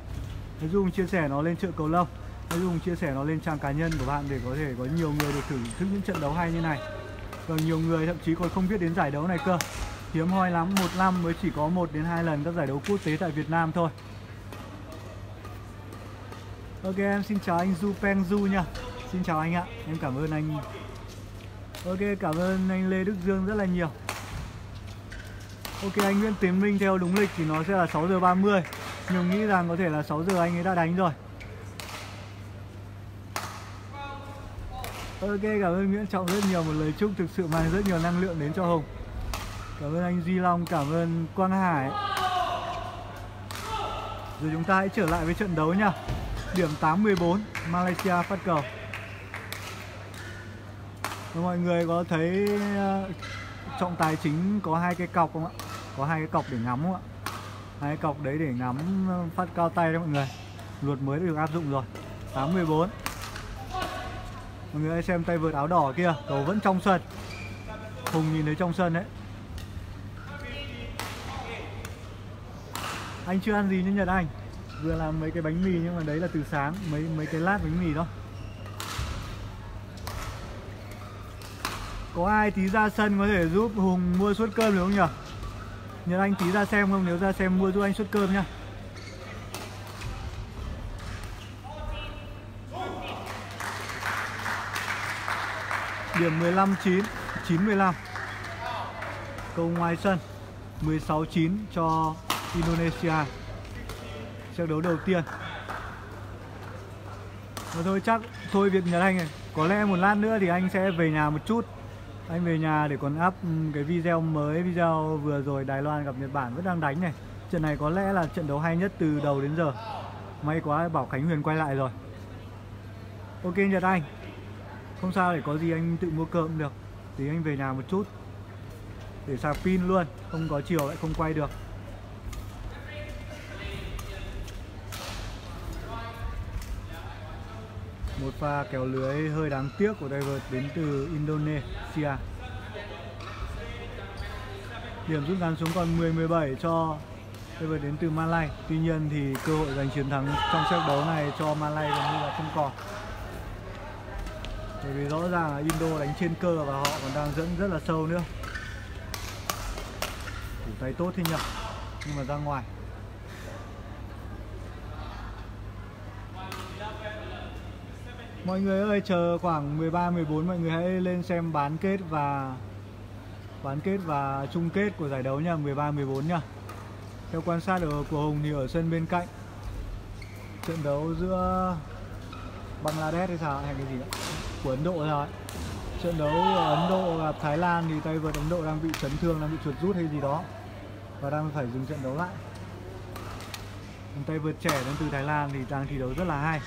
Để giúp Hùng chia sẻ nó lên chợ cầu lông. Để giúp Hùng chia sẻ nó lên trang cá nhân của bạn để có thể có nhiều người được thưởng thức những trận đấu hay như này. Và nhiều người thậm chí còn không biết đến giải đấu này cơ. Hiếm hoi lắm, một năm mới chỉ có một đến hai lần các giải đấu quốc tế tại Việt Nam thôi. Ok em xin chào anh Du Peng Du nha xin chào anh ạ em cảm ơn anh ok cảm ơn anh Lê Đức Dương rất là nhiều. Ok anh Nguyễn Tiến Minh theo đúng lịch thì nó sẽ là 6 giờ 30 nhưng nghĩ rằng có thể là 6 giờ anh ấy đã đánh rồi. Ok cảm ơn Nguyễn Trọng rất nhiều một lời chúc thực sự mang rất nhiều năng lượng đến cho Hùng. Cảm ơn anh Duy Long, cảm ơn Quang Hải. Rồi chúng ta hãy trở lại với trận đấu nha. Điểm 8-14 Malaysia phát cầu. Mọi người có thấy ờ, trọng tài chính có hai cái cọc không ạ? Có hai cái cọc để ngắm không ạ? Hai cái cọc đấy để ngắm ờ, phát cao tay đấy mọi người. Luật mới được áp dụng rồi. 8-14 Mọi người hãy xem tay vợt áo đỏ kia, Cầu vẫn trong sân. Hùng nhìn thấy trong sân đấy. Anh chưa ăn gì nhưng Nhật Anh? Vừa làm mấy cái bánh mì nhưng mà đấy là từ sáng, Mấy mấy cái lát bánh mì đó. Có ai tí ra sân có thể giúp Hùng mua suất cơm được không nhỉ? Nhật Anh tí ra xem không? Nếu ra xem mua giúp anh suất cơm nhá. Điểm 15 9 9 15 Cầu ngoài sân 16 9 cho Indonesia. Trận đấu đầu tiên. Và thôi chắc thôi việc Nhật Anh này. Có lẽ một lát nữa thì anh sẽ về nhà một chút. Anh về nhà để còn up ừ, cái video mới, Video vừa rồi Đài Loan gặp Nhật Bản vẫn đang đánh này. Trận này có lẽ là trận đấu hay nhất từ đầu đến giờ. May quá Bảo Khánh Huyền quay lại rồi. Ok Nhật Anh, không sao để có gì anh tự mua cơm được. Thì anh về nhà một chút. Để sạc pin luôn, Không có chiều lại không quay được. Một pha kéo lưới hơi đáng tiếc của David đến từ Indonesia. Điểm rút ngắn xuống còn 10-17 cho David đến từ Malay Tuy nhiên thì cơ hội giành chiến thắng trong trận đấu này cho Malay gần như là không còn. Bởi vì rõ ràng là Indo đánh trên cơ và họ còn đang dẫn rất là sâu nữa. Thủ tay tốt thế nhỉ? Nhưng mà ra ngoài. Mọi người ơi, chờ khoảng 13 14 mọi người hãy lên xem bán kết và, bán kết và chung kết của giải đấu nha 13 14 nha. Theo quan sát ở, của Hùng thì ở sân bên cạnh, trận đấu giữa Bangladesh hay sao hay cái gì đó của Ấn Độ rồi trận đấu Ấn Độ gặp Thái Lan thì tay vợt Ấn Độ đang bị chấn thương, đang bị chuột rút hay gì đó. Và đang phải dừng trận đấu lại. Tay vợt trẻ đến từ Thái Lan thì đang thi đấu rất là hay.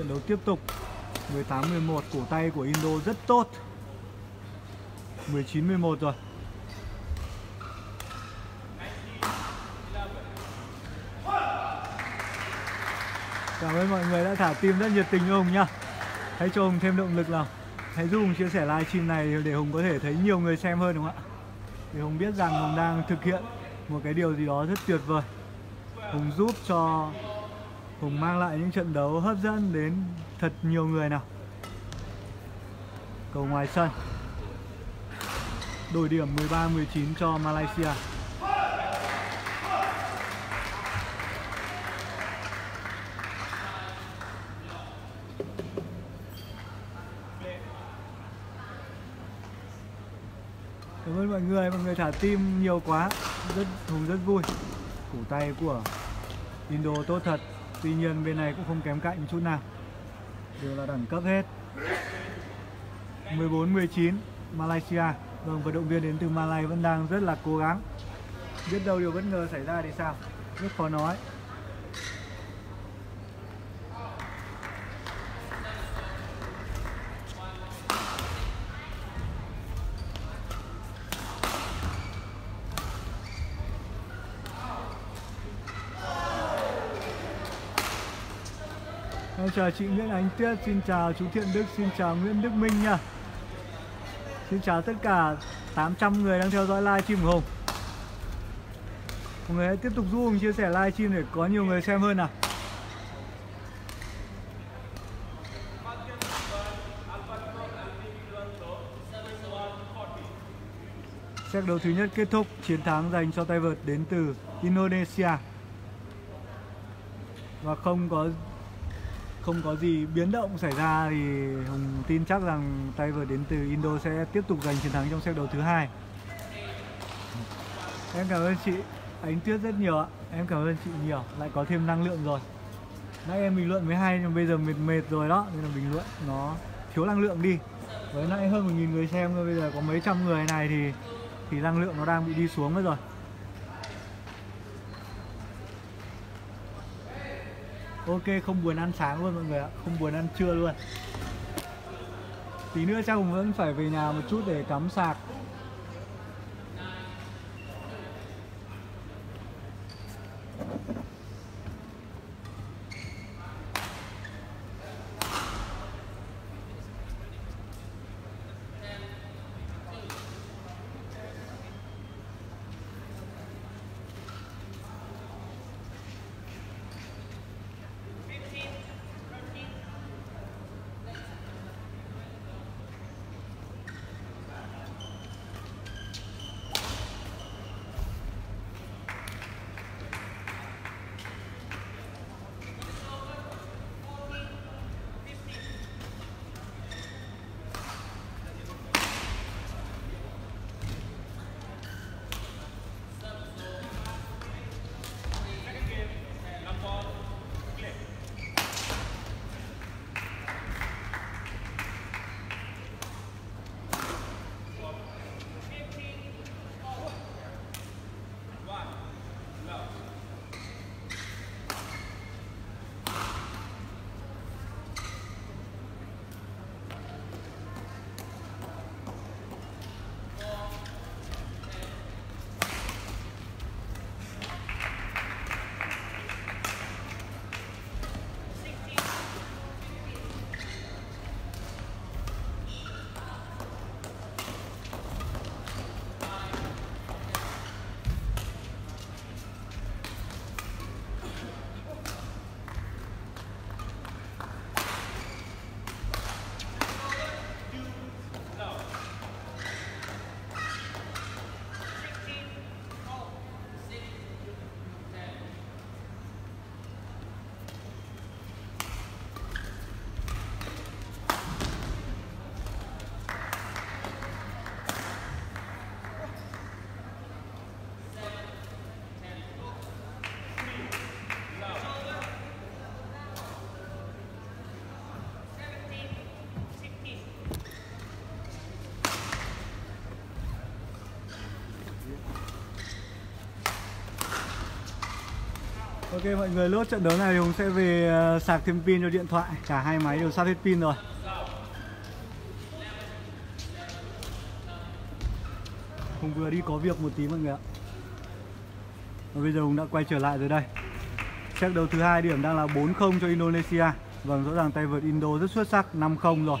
Trận đấu tiếp tục. 18-11 cổ tay của Indo rất tốt. 19-11 rồi. Cảm ơn mọi người đã thả tim rất nhiệt tình với Hùng nha Hãy cho Hùng thêm động lực nào. Hãy giúp Hùng chia sẻ livestream này để Hùng có thể thấy nhiều người xem hơn, đúng không ạ? Để Hùng biết rằng Hùng đang thực hiện một cái điều gì đó rất tuyệt vời. Hùng giúp cho Hùng mang lại những trận đấu hấp dẫn đến thật nhiều người nào. Cầu ngoài sân. Đổi điểm 13-19 cho Malaysia. Cảm ơn mọi người, mọi người thả tim nhiều quá. Rất Hùng rất vui. Cổ tay của Indo tốt thật. Tuy nhiên bên này cũng không kém cạnh chút nào. Đều là đẳng cấp hết. 14-19 Malaysia. Vâng, vận động viên đến từ Malaysia vẫn đang rất là cố gắng. Biết đâu điều bất ngờ xảy ra thì sao? Rất khó nói. Vâng, chào chị Nguyễn Ánh Tuyết, xin chào chú Thiện Đức, xin chào Nguyễn Đức Minh nha. Xin chào tất cả 800 người đang theo dõi live stream của Hùng. Mọi người hãy tiếp tục giúp Hùng chia sẻ live stream để có nhiều người xem hơn nào. Xét đấu thứ nhất kết thúc, chiến thắng dành cho tay vợt đến từ Indonesia. Và không có không có gì biến động xảy ra thì Hùng tin chắc rằng tay vợt đến từ Indo sẽ tiếp tục giành chiến thắng trong set đấu thứ hai. Em cảm ơn chị Ánh Tuyết rất nhiều ạ. Em cảm ơn chị nhiều, lại có thêm năng lượng rồi. Nãy em bình luận mới hay nhưng bây giờ mệt mệt rồi đó nên là bình luận nó thiếu năng lượng đi. Với nãy hơn một nghìn người xem rồi bây giờ có mấy trăm người này thì thì năng lượng nó đang bị đi xuống mất rồi. Ok, không buồn ăn sáng luôn mọi người ạ. Không buồn ăn trưa luôn. Tí nữa chắc cũng vẫn phải về nhà một chút để cắm sạc. Ok mọi người lốt trận đấu này thì Hùng sẽ về ờ, sạc thêm pin cho điện thoại. Cả hai máy đều sắp hết pin rồi. Hùng vừa đi có việc một tí mọi người ạ. Và bây giờ Hùng đã quay trở lại rồi đây. Set đầu thứ hai điểm đang là 4-0 cho Indonesia. Vâng rõ ràng tay vợt Indo rất xuất sắc 5-0 rồi.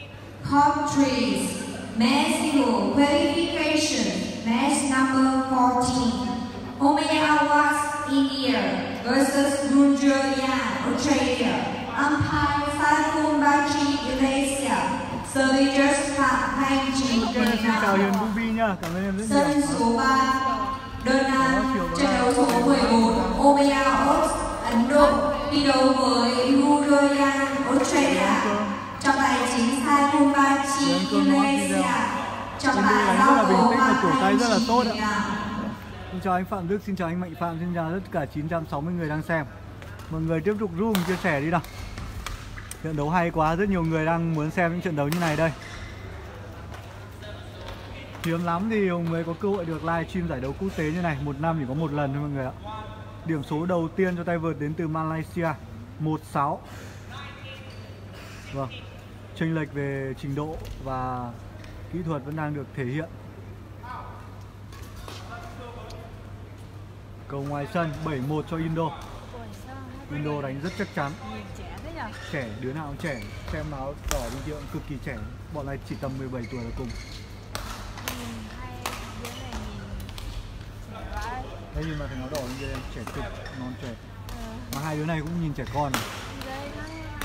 Countries, Mexico qualification, match number 14. Omeyawas, India versus Bulgaria, Australia. Umpire Sakumbachi, Malaysia. Servitors Phạm Thanh Trì, Việt Nam. Sân số 3, đơn nam, trận đấu số 14, Omeyawas, Ấn Độ đi đấu với Bulgaria, Australia. Trọng tài chính Sakumbachi, Malaysia. Trọng tài giao rất là tốt ạ. Việt Nam. Xin chào anh Phạm Đức, xin chào anh Mạnh Phạm, xin chào tất cả 960 người đang xem. Mọi người tiếp tục zoom chia sẻ đi nào. Trận đấu hay quá, rất nhiều người đang muốn xem những trận đấu như này đây. Hiếm lắm thì Hùng mới có cơ hội được live stream giải đấu quốc tế như này. Một năm chỉ có một lần thôi mọi người ạ. Điểm số đầu tiên cho tay vợt đến từ Malaysia 1-6 Vâng Chênh lệch về trình độ và kỹ thuật vẫn đang được thể hiện. Cầu ngoài sân 7-1 cho Indo. Indo đánh rất chắc chắn. Trẻ đứa nào cũng trẻ. Xem áo đỏ bên kia cực kỳ trẻ. Bọn này chỉ tầm 17 tuổi là cùng. Thế nhưng mà thằng áo đỏ bên kia trẻ cực, non trẻ. Ờ, Mà hai đứa này cũng nhìn trẻ con.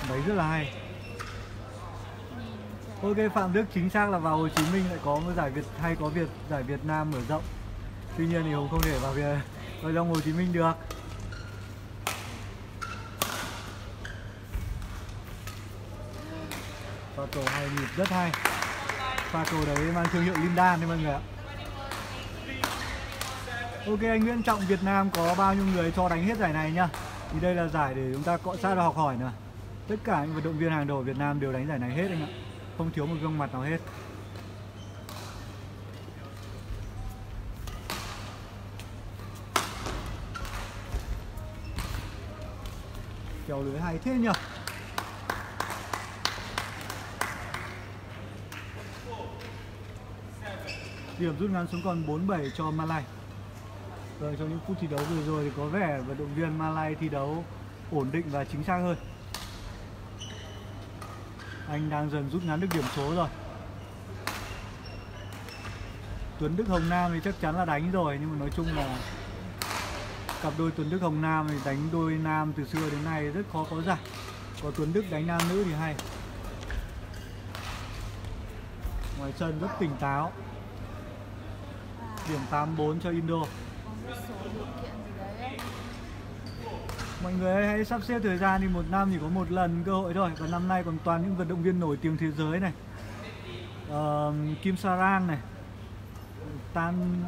Đấy rất là hay. Ok Phạm Đức chính xác là vào Hồ Chí Minh lại có một giải Việt hay có Việt giải Việt Nam mở rộng. Tuy nhiên thì Hùng không thể vào Việt ở trong Hồ Chí Minh được. Pha cầu hay nhịp rất hay. Pha cầu đấy mang thương hiệu Lindan đấy mọi người ạ. Ok, anh Nguyễn Trọng, Việt Nam có bao nhiêu người cho đánh hết giải này nhá. Thì đây là giải để chúng ta cọ sát và học hỏi nữa. Tất cả những vận động viên hàng đầu Việt Nam đều đánh giải này hết anh ạ. Không thiếu một gương mặt nào hết. Kéo lưới hay thế nhỉ? Điểm rút ngắn xuống còn 47 cho Malay. Rồi, trong những phút thi đấu vừa rồi thì có vẻ vận động viên Malay thi đấu ổn định và chính xác hơn. Anh đang dần rút ngắn được điểm số rồi. Tuấn Đức Hồng Nam thì chắc chắn là đánh rồi, nhưng mà nói chung là cặp đôi Tuấn Đức Hồng Nam thì đánh đôi nam từ xưa đến nay rất khó có giải. Có Tuấn Đức đánh nam nữ thì hay. Ngoài sân rất tỉnh táo. Điểm 84 cho Indo. Mọi người hãy sắp xếp thời gian thì một năm chỉ có một lần cơ hội thôi Và năm nay còn toàn những vận động viên nổi tiếng thế giới này uh, Kim Sarang này Tan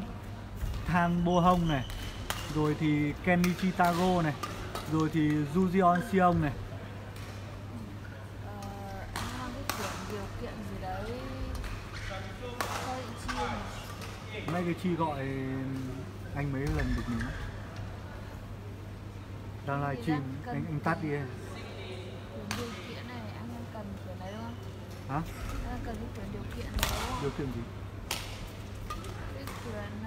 Than Bo Hong này rồi thì Kenichi Tago này Rồi thì Ju Jeon Seong này Ờ, anh mang cái kiểu chi này Mấy cái chi gọi anh mấy lần được mình Đang live stream, anh, anh tắt đi em điều kiện này anh đang cần quyển này đúng không? Hả? Anh cần cái điều kiện này? Điều kiện gì? Cái quyển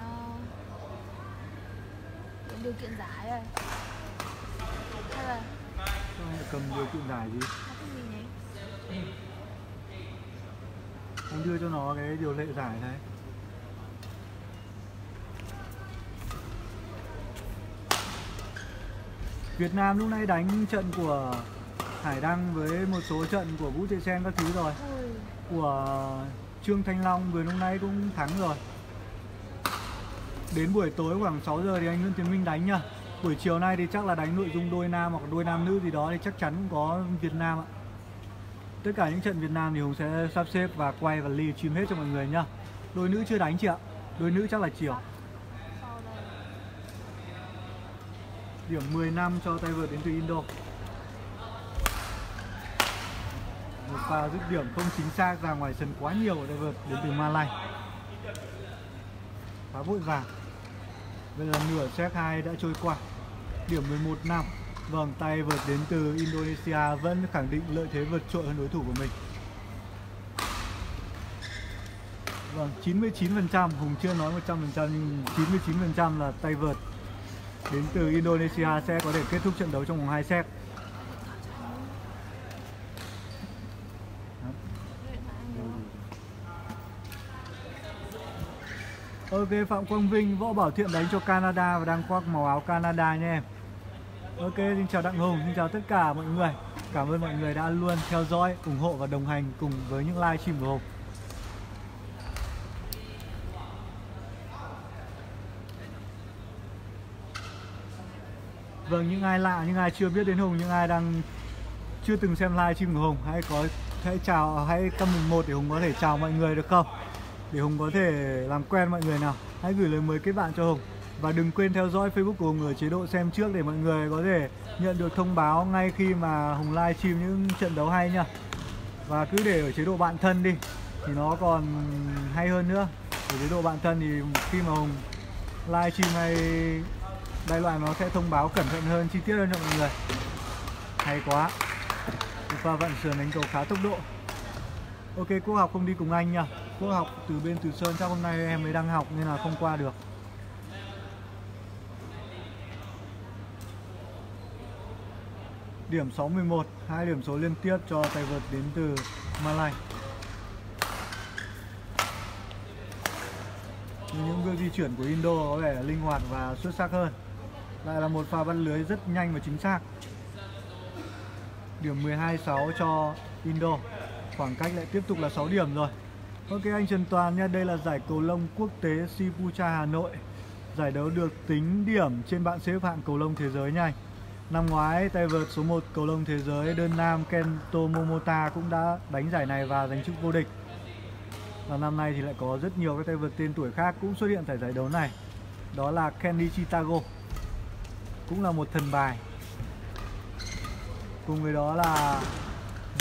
điều kiện giải này hay là Sao lại cầm điều kiện giải gì? Anh đưa cho nó cái điều lệ giải này. Việt Nam lúc nãy đánh trận của Hải Đăng với một số trận của Vũ Thị Sen các thứ rồi. Ui, Của Trương Thanh Long vừa lúc nãy cũng thắng rồi Đến buổi tối khoảng 6 giờ thì anh Nguyễn Tiến Minh đánh nhá. Buổi chiều nay thì chắc là đánh nội dung đôi nam hoặc đôi nam nữ gì đó thì chắc chắn cũng có Việt Nam ạ. Tất cả những trận Việt Nam thì Hùng sẽ sắp xếp và quay và live stream hết cho mọi người nhá. Đôi nữ chưa đánh chị ạ. Đôi nữ chắc là chiều. Điểm 10 năm cho tay vợt đến từ Indo. Một pha dứt điểm không chính xác ra ngoài sân quá nhiều của tay vợt đến từ Malay Phá vội vàng. Bây giờ nửa set 2 đã trôi qua. Điểm 11 năm. Vòng tay vượt đến từ Indonesia vẫn khẳng định lợi thế vượt trội hơn đối thủ của mình. Vâng, 99% Hùng chưa nói 100% nhưng 99% là tay vợt đến từ Indonesia sẽ có thể kết thúc trận đấu trong vòng 2 set. Ok Phạm Quang Vinh, Võ Bảo Thiện đánh cho Canada và đang khoác màu áo Canada nha em. Ok, xin chào Đặng Hùng, xin chào tất cả mọi người. Cảm ơn mọi người đã luôn theo dõi, ủng hộ và đồng hành cùng với những live stream của Hùng. Vâng, những ai lạ, những ai chưa biết đến Hùng, những ai đang chưa từng xem live stream của Hùng hãy có hãy chào hãy comment một để Hùng có thể chào mọi người được không? Để Hùng có thể làm quen mọi người nào. Hãy gửi lời mời kết bạn cho Hùng. Và đừng quên theo dõi Facebook của Hùng ở chế độ xem trước để mọi người có thể nhận được thông báo ngay khi mà Hùng live stream những trận đấu hay nha. Và cứ để ở chế độ bạn thân đi, thì nó còn hay hơn nữa. Ở chế độ bạn thân thì khi mà Hùng live stream hay đại loại nó sẽ thông báo cẩn thận hơn, chi tiết hơn cho mọi người hay quá và pha vận sườn đánh cầu khá tốc độ ok quốc học không đi cùng anh nha quốc học từ bên từ sơn, chắc hôm nay em mới đang học nên là không qua được. Điểm 61 hai điểm số liên tiếp cho tay vợt đến từ Malay những bước di chuyển của Indo có vẻ linh hoạt và xuất sắc hơn. Lại là một pha bắn lưới rất nhanh và chính xác. Điểm 12-6 cho Indo khoảng cách lại tiếp tục là 6 điểm rồi. Ok anh Trần Toàn nha, đây là giải cầu lông quốc tế Sipucha Hà Nội. Giải đấu được tính điểm trên bảng xếp hạng cầu lông thế giới nha anh. Năm ngoái tay vợt số 1 cầu lông thế giới đơn nam Kento Momota cũng đã đánh giải này và giành chức vô địch. Và năm nay thì lại có rất nhiều các tay vợt tên tuổi khác cũng xuất hiện tại giải đấu này. Đó là Kenny Chitago Cũng là một thần bài. Cùng với đó là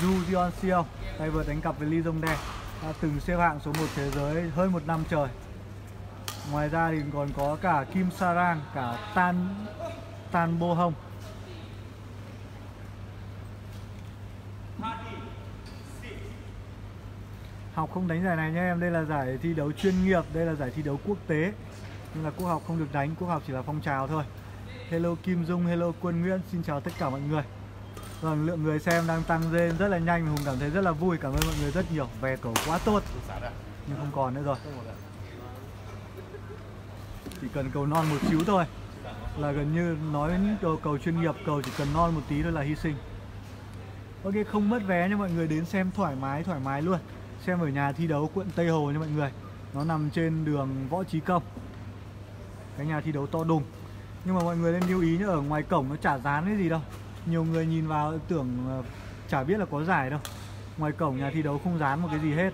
Yu Dion Seo Tay vợt đánh cặp với Lee Jong Dae đã từng xếp hạng số 1 thế giới hơn một năm trời. Ngoài ra thì còn có cả Kim Sarang, cả Tan Tan Bo Hong. Học không đánh giải này nha em, đây là giải thi đấu chuyên nghiệp, đây là giải thi đấu quốc tế. Nhưng là quốc học không được đánh, quốc học chỉ là phong trào thôi. Hello Kim Dung, hello Quân Nguyễn, xin chào tất cả mọi người. Vâng, lượng người xem đang tăng lên rất là nhanh Hùng cảm thấy rất là vui, cảm ơn mọi người rất nhiều. Về cầu quá tốt. Nhưng không còn nữa rồi. Chỉ cần cầu non một xíu thôi. Là gần như nói cầu, cầu chuyên nghiệp Cầu chỉ cần non một tí thôi là hy sinh. Ok, không mất vé nha mọi người Đến xem thoải mái, thoải mái luôn. Xem ở nhà thi đấu quận Tây Hồ nha mọi người. Nó nằm trên đường Võ Trí Công. Cái nhà thi đấu to đùng. Nhưng mà mọi người nên lưu ý nhá Ở ngoài cổng nó chả dán cái gì đâu nhiều người nhìn vào tưởng ờ, chả biết là có giải đâu. Ngoài cổng nhà thi đấu không dán một cái gì hết.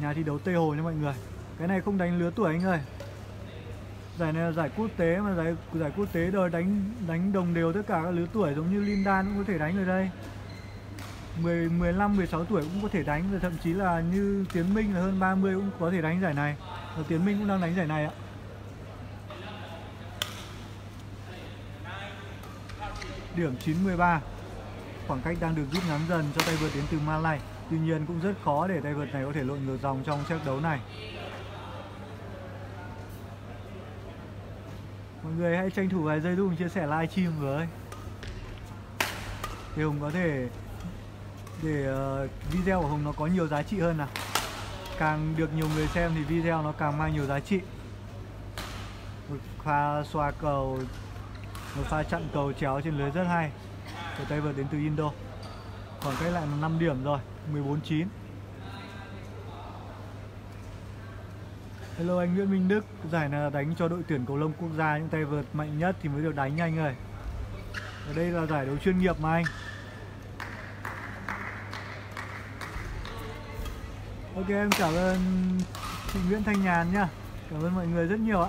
Nhà thi đấu tây hồ nha mọi người. Cái này không đánh lứa tuổi anh ơi. Giải này là giải quốc tế mà giải giải quốc tế đời đánh đánh đồng đều tất cả các lứa tuổi giống như Lindan cũng có thể đánh ở đây. 10 15 16 tuổi cũng có thể đánh rồi, thậm chí là như Tiến Minh là hơn 30 cũng có thể đánh giải này. Và Tiến Minh cũng đang đánh giải này ạ. Điểm 93 khoảng cách đang được rút ngắn dần cho tay vợt đến từ Malay tuy nhiên cũng rất khó để tay vợt này có thể lội ngược dòng trong trận đấu này. Mọi người hãy tranh thủ vài giây giúp chia sẻ livestream với thì Hùng có thể để uh, video của Hùng nó có nhiều giá trị hơn nào. Càng được nhiều người xem thì video nó càng mang nhiều giá trị. Một pha xoa cầu một pha chặn cầu chéo trên lưới rất hay. Của tay vợt đến từ Indo. Khoảng cách lại là 5 điểm rồi 14-9 Hello anh Nguyễn Minh Đức, Giải này là đánh cho đội tuyển cầu lông quốc gia Những tay vợt mạnh nhất thì mới được đánh anh ơi Ở đây là giải đấu chuyên nghiệp mà anh. Ok, em cảm ơn chị Nguyễn Thanh Nhàn nhá. Cảm ơn mọi người rất nhiều ạ.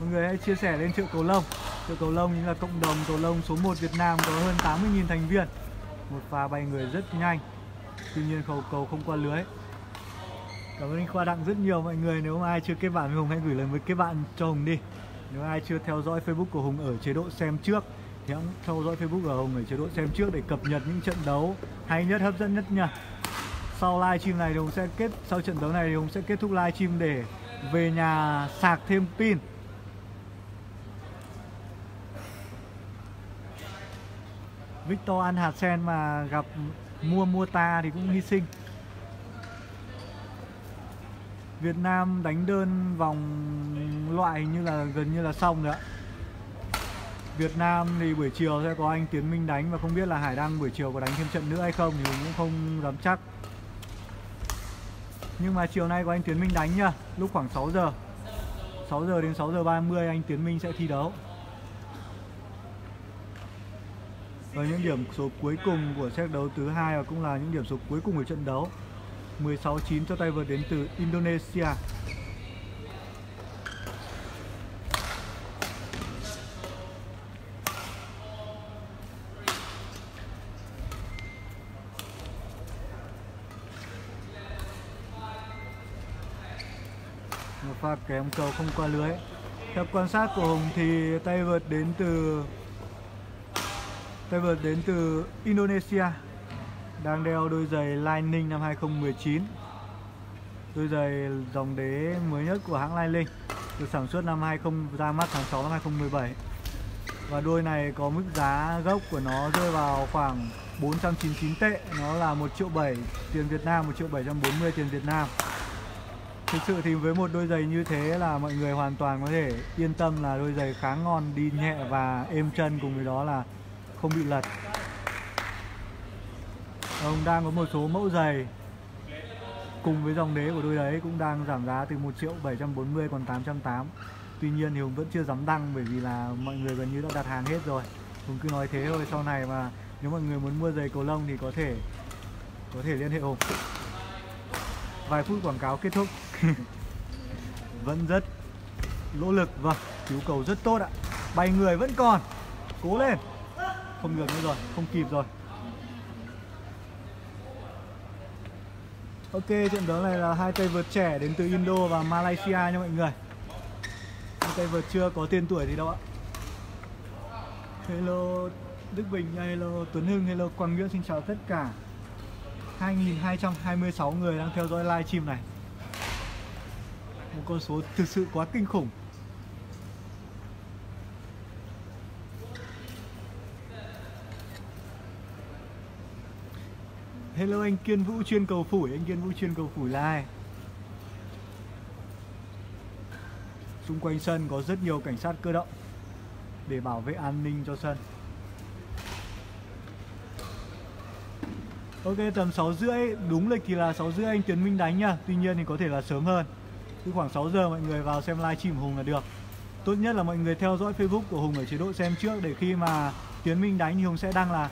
Mọi người hãy chia sẻ lên triệu cầu lông. Đội cầu lông chính là cộng đồng cầu lông số 1 Việt Nam có hơn 80.000 thành viên. Một pha bay người rất nhanh. Tuy nhiên khẩu cầu không qua lưới. Cảm ơn anh Khoa Đặng rất nhiều. Mọi người Nếu mà ai chưa kết bạn với Hùng hãy gửi lời với kết bạn cho Hùng đi. Nếu ai chưa theo dõi Facebook của Hùng ở chế độ xem trước Thì hãy theo dõi Facebook của Hùng ở chế độ xem trước Để cập nhật những trận đấu hay nhất, hấp dẫn nhất nha. Sau live stream này thì Hùng sẽ kết Sau trận đấu này thì Hùng sẽ kết thúc live stream để về nhà sạc thêm pin. Victor ăn hạt sen mà gặp mua mua ta thì cũng hy sinh. Việt Nam đánh đơn vòng loại hình như là gần như là xong rồi ạ. Việt Nam thì buổi chiều sẽ có anh Tiến Minh đánh và không biết là Hải Đăng buổi chiều có đánh thêm trận nữa hay không thì cũng không dám chắc. Nhưng mà chiều nay có anh Tiến Minh đánh nhá, lúc khoảng 6 giờ. 6 giờ đến 6 giờ 30 anh Tiến Minh sẽ thi đấu. Và những điểm số cuối cùng của set đấu thứ hai và cũng là những điểm số cuối cùng của trận đấu. 16-9 cho tay vợt đến từ Indonesia. Pha kém cầu không qua lưới. Theo quan sát của Hùng thì tay vợt đến từ tay đến từ Indonesia, đang đeo đôi giày Lightning năm 2019 đôi giày dòng đế mới nhất của hãng Lightning, được sản xuất năm 20 ra mắt tháng 6 năm 2017 và đôi này có mức giá gốc của nó rơi vào khoảng 499 tệ, nó là 1 triệu 7 tiền Việt Nam 1 triệu 740 tiền Việt Nam. Thực sự thì với một đôi giày như thế là mọi người hoàn toàn có thể yên tâm là đôi giày khá ngon, đi nhẹ và êm chân cùng với đó là không bị lật. Hùng đang có một số mẫu giày cùng với dòng đế của đôi đấy cũng đang giảm giá từ 1 triệu 740 còn 880 Tuy nhiên thì Hùng vẫn chưa dám đăng bởi vì là mọi người gần như đã đặt hàng hết rồi. Hùng cứ nói thế thôi sau này mà nếu mọi người muốn mua giày cầu lông thì có thể có thể liên hệ Hùng Vài phút quảng cáo kết thúc. Vẫn rất nỗ lực Vâng, cứu cầu rất tốt ạ. Bay người vẫn còn. Cố lên. Không được nữa rồi, không kịp rồi. Ok, trận đấu này là hai tay vợt trẻ đến từ Indo và Malaysia nha mọi người. Hai tay vợt chưa có tên tuổi gì đâu ạ. Hello Đức Bình, hello Tuấn Hưng, hello Quang Nguyễn xin chào tất cả. 2226 người đang theo dõi live stream này. Một con số thực sự quá kinh khủng. Hello, anh Kiên Vũ chuyên cầu phủi Anh Kiên Vũ chuyên cầu phủi lai. Xung quanh sân có rất nhiều cảnh sát cơ động Để bảo vệ an ninh cho sân. Ok, tầm 6 rưỡi, Đúng lịch thì là 6 rưỡi anh Tiến Minh đánh nha. Tuy nhiên thì có thể là sớm hơn. Cứ khoảng 6 giờ mọi người vào xem live stream Hùng là được. Tốt nhất là mọi người theo dõi Facebook của Hùng ở chế độ xem trước Để khi mà Tiến Minh đánh thì Hùng sẽ đăng là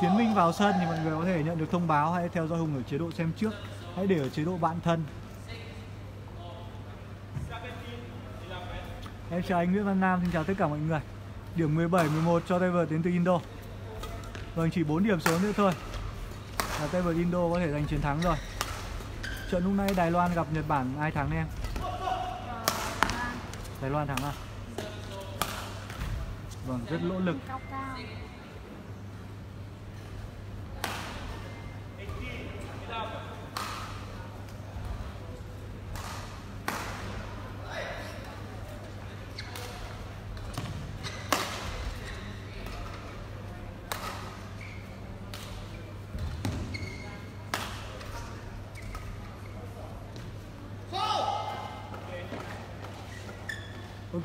Tiến Minh vào sân thì mọi người có thể nhận được thông báo. Hãy theo dõi Hùng ở chế độ xem trước. Hãy để ở chế độ bạn thân. Em chào anh Nguyễn Văn Nam, xin chào tất cả mọi người. Điểm 17, 11 cho tay vợt đến từ Indo. Vâng, chỉ 4 điểm số nữa thôi. Là tay vợt Indo có thể giành chiến thắng rồi. Trận lúc nay Đài Loan gặp Nhật Bản. Ai thắng em? Đài Loan thắng à? Vâng, rất lỗ lực.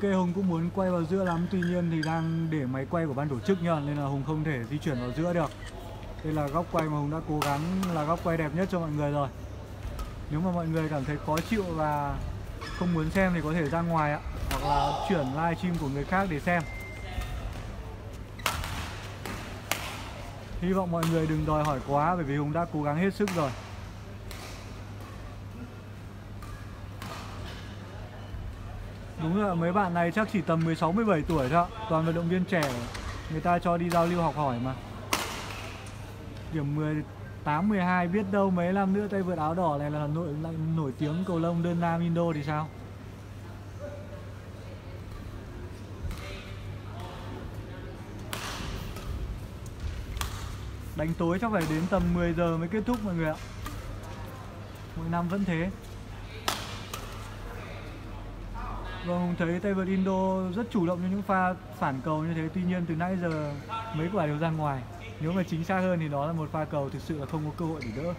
Ok, Hùng cũng muốn quay vào giữa lắm, Tuy nhiên thì đang để máy quay của ban tổ chức nhờ Nên là Hùng không thể di chuyển vào giữa được. Đây là góc quay mà Hùng đã cố gắng, là góc quay đẹp nhất cho mọi người rồi. Nếu mà mọi người cảm thấy khó chịu và không muốn xem thì có thể ra ngoài ạ, Hoặc là chuyển live stream của người khác để xem. Hy vọng mọi người đừng đòi hỏi quá, bởi vì Hùng đã cố gắng hết sức rồi. Đúng rồi, mấy bạn này chắc chỉ tầm 16 17 tuổi thôi ạ. Toàn vận động viên trẻ. Người ta cho đi giao lưu học hỏi mà. Điểm 18 12 biết đâu mấy năm nữa tay vợt áo đỏ này là nổi nổi tiếng cầu lông đơn nam Indo thì sao? Đánh tối chắc phải đến tầm 10 giờ mới kết thúc mọi người ạ. Mỗi năm vẫn thế. Vâng, thấy tay vợt Indo rất chủ động trong những pha phản cầu như thế. Tuy nhiên từ nãy giờ mấy quả đều ra ngoài. Nếu mà chính xác hơn thì đó là một pha cầu thực sự là không có cơ hội để đỡ.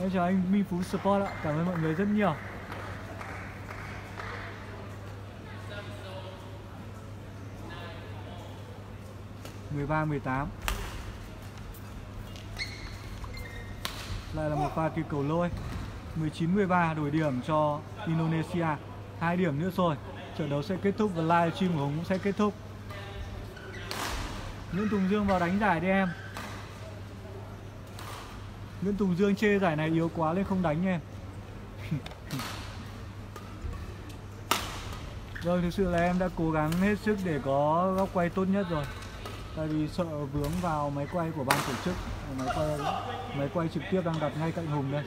Em chào anh Minh Phú Sport ạ, cảm ơn mọi người rất nhiều. mười ba mười tám. Lại là một pha kỳ cầu lôi. 19-13 đổi điểm cho Indonesia. Hai điểm nữa rồi trận đấu sẽ kết thúc và live stream của Hùng cũng sẽ kết thúc. Nguyễn Tùng Dương vào đánh giải đi em. Nguyễn Tùng Dương chê giải này yếu quá nên không đánh em. Rồi vâng, thực sự là em đã cố gắng hết sức để có góc quay tốt nhất rồi. Tại vì sợ vướng vào máy quay của ban tổ chức Máy quay, máy quay trực tiếp đang đặt ngay cạnh Hùng đây.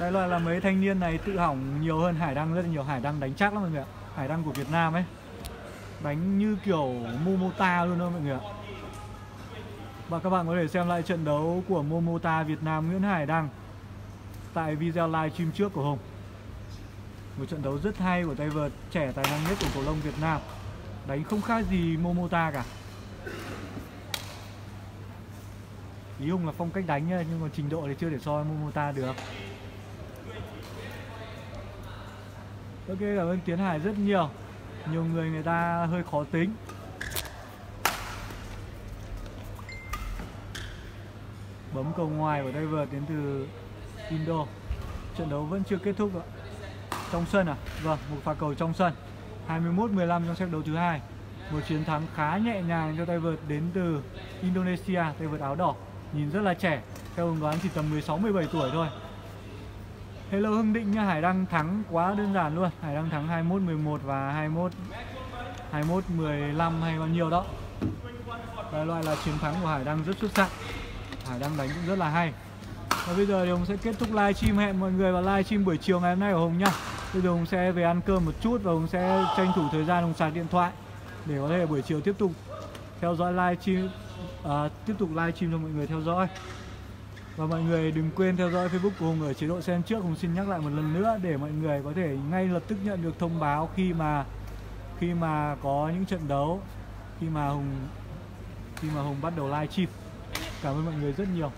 Đại loại là mấy thanh niên này tự hỏng nhiều hơn Hải Đăng, rất là nhiều. Hải Đăng đánh chắc lắm mọi người ạ. Hải Đăng của Việt Nam ấy. Đánh như kiểu Momota luôn đó mọi người ạ. Và các bạn có thể xem lại trận đấu của Momota Việt Nam Nguyễn Hải Đăng Tại video live stream trước của Hùng. Một trận đấu rất hay của tay vợt trẻ tài năng nhất của cầu lông Việt Nam. Đánh không khác gì Momota cả. Ý Hùng là phong cách đánh nhưng mà trình độ thì chưa để so với Momota được. ok, cảm ơn tiến hải rất nhiều. Nhiều người người ta hơi khó tính. Bấm cầu ngoài của tay vợt đến từ Indo. Trận đấu vẫn chưa kết thúc ạ. Trong sân à? Vâng một pha cầu trong sân. 21-15 trong set đấu thứ hai. Một chiến thắng khá nhẹ nhàng cho tay vợt đến từ Indonesia, tay vợt áo đỏ. Nhìn rất là trẻ. Theo đồn đoán chỉ tầm 16-17 tuổi thôi. Hello Hưng Định nha. Hải Đăng thắng quá đơn giản luôn. Hải Đăng thắng 21-11 và 21 21-15 hay bao nhiêu đó. Đại loại là chiến thắng của Hải Đăng rất xuất sắc. Hải Đăng đánh cũng rất là hay. Và bây giờ thì Hùng sẽ kết thúc live stream. Hẹn mọi người vào live stream buổi chiều ngày hôm nay của Hùng nhá Bây giờ Hùng sẽ về ăn cơm một chút Và Hùng sẽ tranh thủ thời gian Hùng sạc điện thoại Để có thể buổi chiều tiếp tục theo dõi livestream à, Tiếp tục live stream cho mọi người theo dõi và mọi người đừng quên theo dõi Facebook của Hùng ở chế độ xem trước Hùng xin nhắc lại một lần nữa để mọi người có thể ngay lập tức nhận được thông báo khi mà khi mà có những trận đấu, khi mà Hùng, khi mà Hùng bắt đầu live stream. Cảm ơn mọi người rất nhiều.